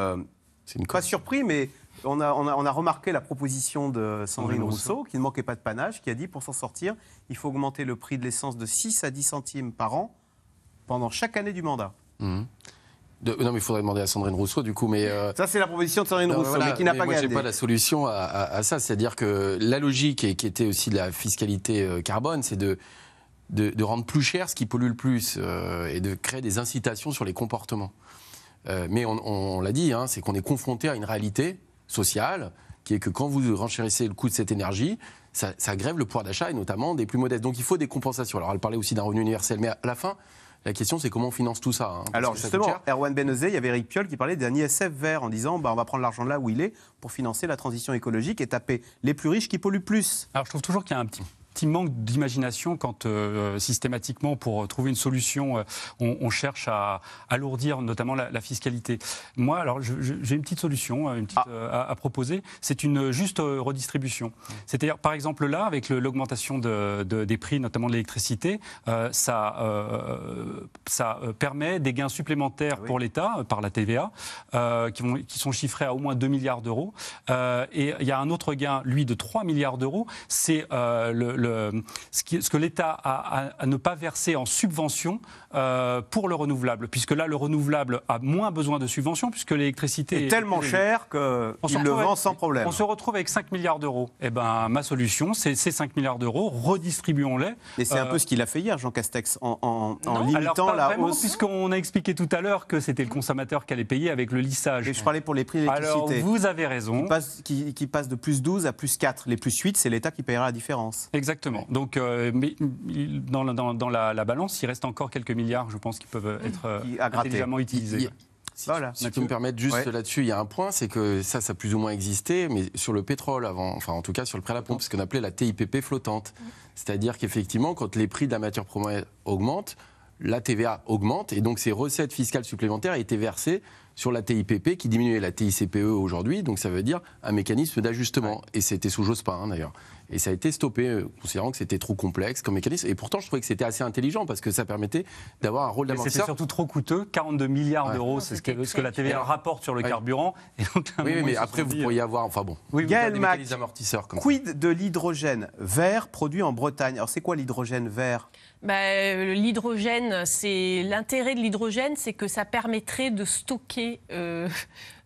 euh, pas surpris, mais on a, on, a, on a remarqué la proposition de Sandrine Rousseau, Rousseau. qui ne manquait pas de panache, qui a dit pour s'en sortir, il faut augmenter le prix de l'essence de 6 à 10 centimes par an pendant chaque année du mandat. Mhm. De- non, mais il faudrait demander à Sandrine Rousseau, du coup. Mais, euh, Ça, c'est la proposition de Sandrine non, Rousseau, voilà, mais qui n'a mais pas moi, gagné. pas la solution à, à- à ça. C'est-à-dire que la logique, et qui était aussi de la fiscalité euh, carbone, c'est de, de, de rendre plus cher ce qui pollue le plus euh, et de créer des incitations sur les comportements. Euh, mais on, on l'a dit, hein, c'est qu'on est confronté à une réalité sociale qui est que quand vous renchérissez le coût de cette énergie, ça, ça grève le pouvoir d'achat et notamment des plus modestes. Donc il faut des compensations. Alors elle parlait aussi d'un revenu universel, mais à la fin, la question c'est comment on finance tout ça. hein, Alors justement. Erwan Benezé, il y avait Eric Piolle qui parlait d'un ISF vert en disant bah, on va prendre l'argent là où il est pour financer la transition écologique et taper les plus riches qui polluent plus. Alors je trouve toujours qu'il y a un petit petit manque d'imagination quand euh, systématiquement pour trouver une solution euh, on, on cherche à alourdir notamment la, la fiscalité. Moi alors j'ai une petite solution une petite, euh, à, à proposer, c'est une juste euh, redistribution. C'est-à-dire par exemple là avec l'augmentation de- de- des prix notamment de l'électricité, euh, ça euh, ça euh, permet des gains supplémentaires pour l'État euh, par la TVA euh, qui, vont- qui sont chiffrés à au moins 2 milliards d'euros. Euh, et il y a un autre gain, lui, de 3 milliards d'euros. C'est euh, le, qui- ce que l'État a à, à ne pas verser en subvention euh, pour le renouvelable, puisque là, le renouvelable a moins besoin de subventions, puisque l'électricité est tellement chère qu'il le vend sans problème. On se retrouve avec 5 milliards d'euros. Eh ben, ma solution, c'est ces 5 milliards d'euros, redistribuons-les. Mais c'est un peu ce qu'il a fait hier, Jean Castex, en, limitant la hausse. Puisqu'on a expliqué tout à l'heure que c'était le consommateur qui allait payer avec le lissage. Et je parlais pour les prix de l'électricité. Alors, vous avez raison. Qui passe, qui, passe, de plus 12 à plus 4. Les plus 8, c'est l'État qui payera la différence. Exactement. Donc, euh, mais, dans, dans, dans la, la, balance, il reste encore quelques milliards, je pense, qui peuvent être euh, intelligemment utilisés. Si, voilà, si tu me permettre juste là-dessus, il y a un point, c'est que ça, ça a plus ou moins existé, mais sur le pétrole avant, enfin en tout cas sur le prêt à la pompe, ce qu'on appelait la TIPP flottante. C'est-à-dire qu'effectivement, quand les prix de la matière première augmentent, la TVA augmente et donc ces recettes fiscales supplémentaires étaient versées sur la TIPP qui diminuait la TICPE aujourd'hui, donc ça veut dire un mécanisme d'ajustement. Et c'était sous Jospin hein, d'ailleurs. Et ça a été stoppé, euh, considérant que c'était trop complexe comme mécanisme. Et pourtant, je trouvais que c'était assez intelligent parce que ça permettait d'avoir un rôle d'amortisseur. C'était surtout trop coûteux, 42 milliards d'euros, c'est ce, que, la TVA rapporte sur le carburant. Et oui, mais après, vous pourriez avoir, enfin bon, oui, Gaël Mac, quid de l'hydrogène vert produit en Bretagne? Alors, c'est quoi l'hydrogène vert? Bah, L'hydrogène, c'est l'intérêt de l'hydrogène, c'est que ça permettrait de stocker euh,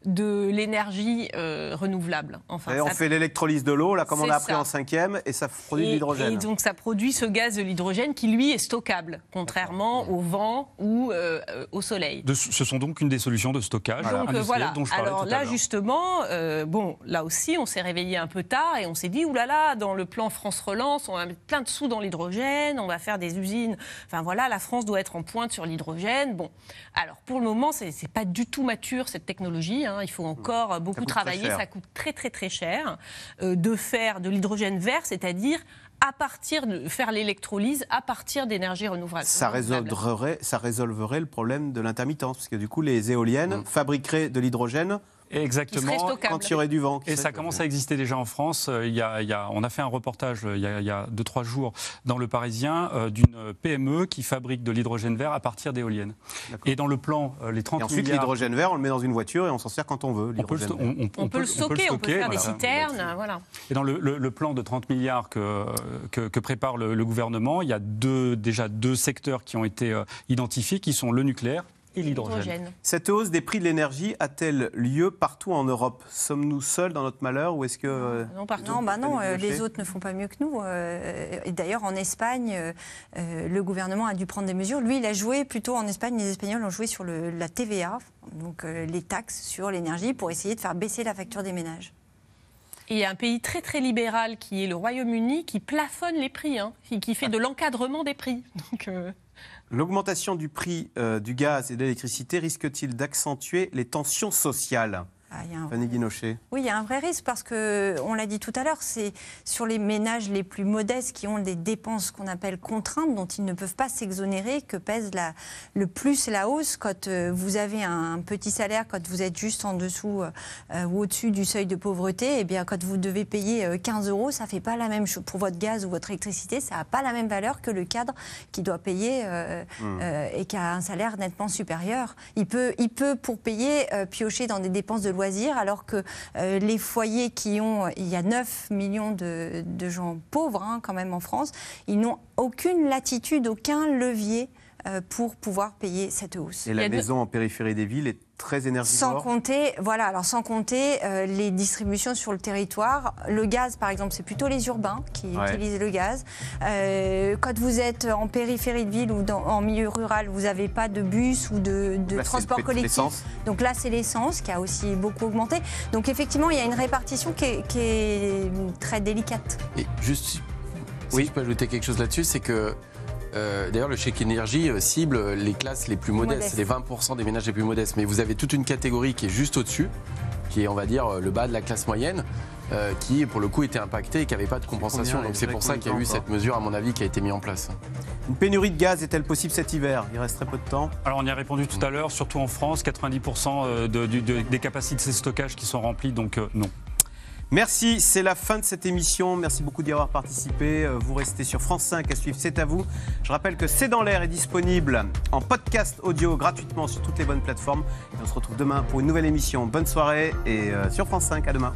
de l'énergie euh, renouvelable. Enfin, on fait l'électrolyse de l'eau, là, comme on a appris en cinquième, et ça produit de l'hydrogène. Et donc ça produit ce gaz de l'hydrogène qui, lui, est stockable, contrairement au vent ou euh, au soleil. ce sont donc une des solutions de stockage donc, voilà. dont je Alors là, justement, euh, bon, là aussi, on s'est réveillé un peu tard et on s'est dit, oulala, là là, dans le plan France Relance, on va mettre plein de sous dans l'hydrogène, on va faire des usines. Enfin voilà, la France doit être en pointe sur l'hydrogène. Bon, alors pour le moment, c'est pas du tout mature cette technologie. Hein. Il faut encore beaucoup travailler. Ça coûte très très très cher euh, de faire de l'hydrogène vert, c'est-à-dire à partir de faire l'électrolyse à partir d'énergie renouvelable. Ça résolverait, ça résolverait le problème de l'intermittence, parce que du coup, les éoliennes mm. fabriqueraient de l'hydrogène Exactement. Quand il y aurait du vent. Et ça commence à exister déjà en France. Euh, il y a, on a fait un reportage euh, il y a, il y a deux, trois jours dans Le Parisien euh, d'une PME qui fabrique de l'hydrogène vert à partir d'éoliennes. Et dans le plan, les 30 Et ensuite, l'hydrogène vert, on le met dans une voiture et on s'en sert quand on veut. On peut, on, peut, le stocker, on peut faire des citernes. Voilà. Et dans le, plan de 30 milliards que, que, prépare le, gouvernement, il y a deux, déjà deux secteurs qui ont été identifiés, qui sont le nucléaire et l'hydrogène. Cette hausse des prix de l'énergie a-t-elle lieu partout en Europe? Sommes-nous seuls dans notre malheur ou est-ce que euh, non, partout. Non, bah non, euh, les autres ne font pas mieux que nous. Euh, et d'ailleurs, en Espagne, le gouvernement a dû prendre des mesures. Lui, il a joué plutôt en Espagne. Les Espagnols ont joué sur le, la TVA, donc les taxes sur l'énergie, pour essayer de faire baisser la facture des ménages. Il y a un pays très très libéral qui est le Royaume-Uni qui plafonne les prix, hein, qui, fait de l'encadrement des prix. Donc, L'augmentation du prix euh, du gaz et de l'électricité risque-t-il d'accentuer les tensions sociales? Ah, oui, il y a un vrai risque parce que, on l'a dit tout à l'heure, c'est sur les ménages les plus modestes qui ont des dépenses qu'on appelle contraintes, dont ils ne peuvent pas s'exonérer, que pèse la, le plus la hausse. Quand euh, vous avez un petit salaire, quand vous êtes juste en dessous euh, ou au-dessus du seuil de pauvreté, et eh bien quand vous devez payer 15 euh, euros, ça fait pas la même chose pour votre gaz ou votre électricité, ça n'a pas la même valeur que le cadre qui doit payer mmh. et qui a un salaire nettement supérieur. Il peut, il peut pour payer piocher dans des dépenses de alors que euh, les foyers qui ont, il y a 9 millions de, gens pauvres hein, quand même en France, ils n'ont aucune latitude, aucun levier pour pouvoir payer cette hausse. Et la maison en périphérie des villes est très énergivore. Sans compter, voilà, alors sans compter euh, les distributions sur le territoire. Le gaz, par exemple, c'est plutôt les urbains qui utilisent le gaz. Euh, quand vous êtes en périphérie de ville ou dans, en milieu rural, vous n'avez pas de bus ou de, transport collectif. Donc là, c'est l'essence qui a aussi beaucoup augmenté. Donc effectivement, il y a une répartition qui est, très délicate. Et juste, si oui. je peux ajouter quelque chose là-dessus, c'est que euh, d'ailleurs, le chèque énergie euh, cible les classes les plus modestes, c'est les 20% des ménages les plus modestes. Mais vous avez toute une catégorie qui est juste au-dessus, qui est, on va dire, euh, le bas de la classe moyenne. qui pour le coup était impacté et qui n'avait pas de compensation. Donc c'est pour ça qu'il y a eu cette mesure, à mon avis, qui a été mise en place. Une pénurie de gaz est-elle possible cet hiver? Il reste très peu de temps. Alors on y a répondu tout à l'heure, surtout en France, 90% des capacités de stockage qui sont remplies, donc non. Merci, c'est la fin de cette émission. Merci beaucoup d'y avoir participé. Euh, vous restez sur France 5 à suivre C'est à vous. Je rappelle que C'est dans l'air est disponible en podcast audio gratuitement sur toutes les bonnes plateformes. Et on se retrouve demain pour une nouvelle émission. Bonne soirée et euh, sur France 5. À demain.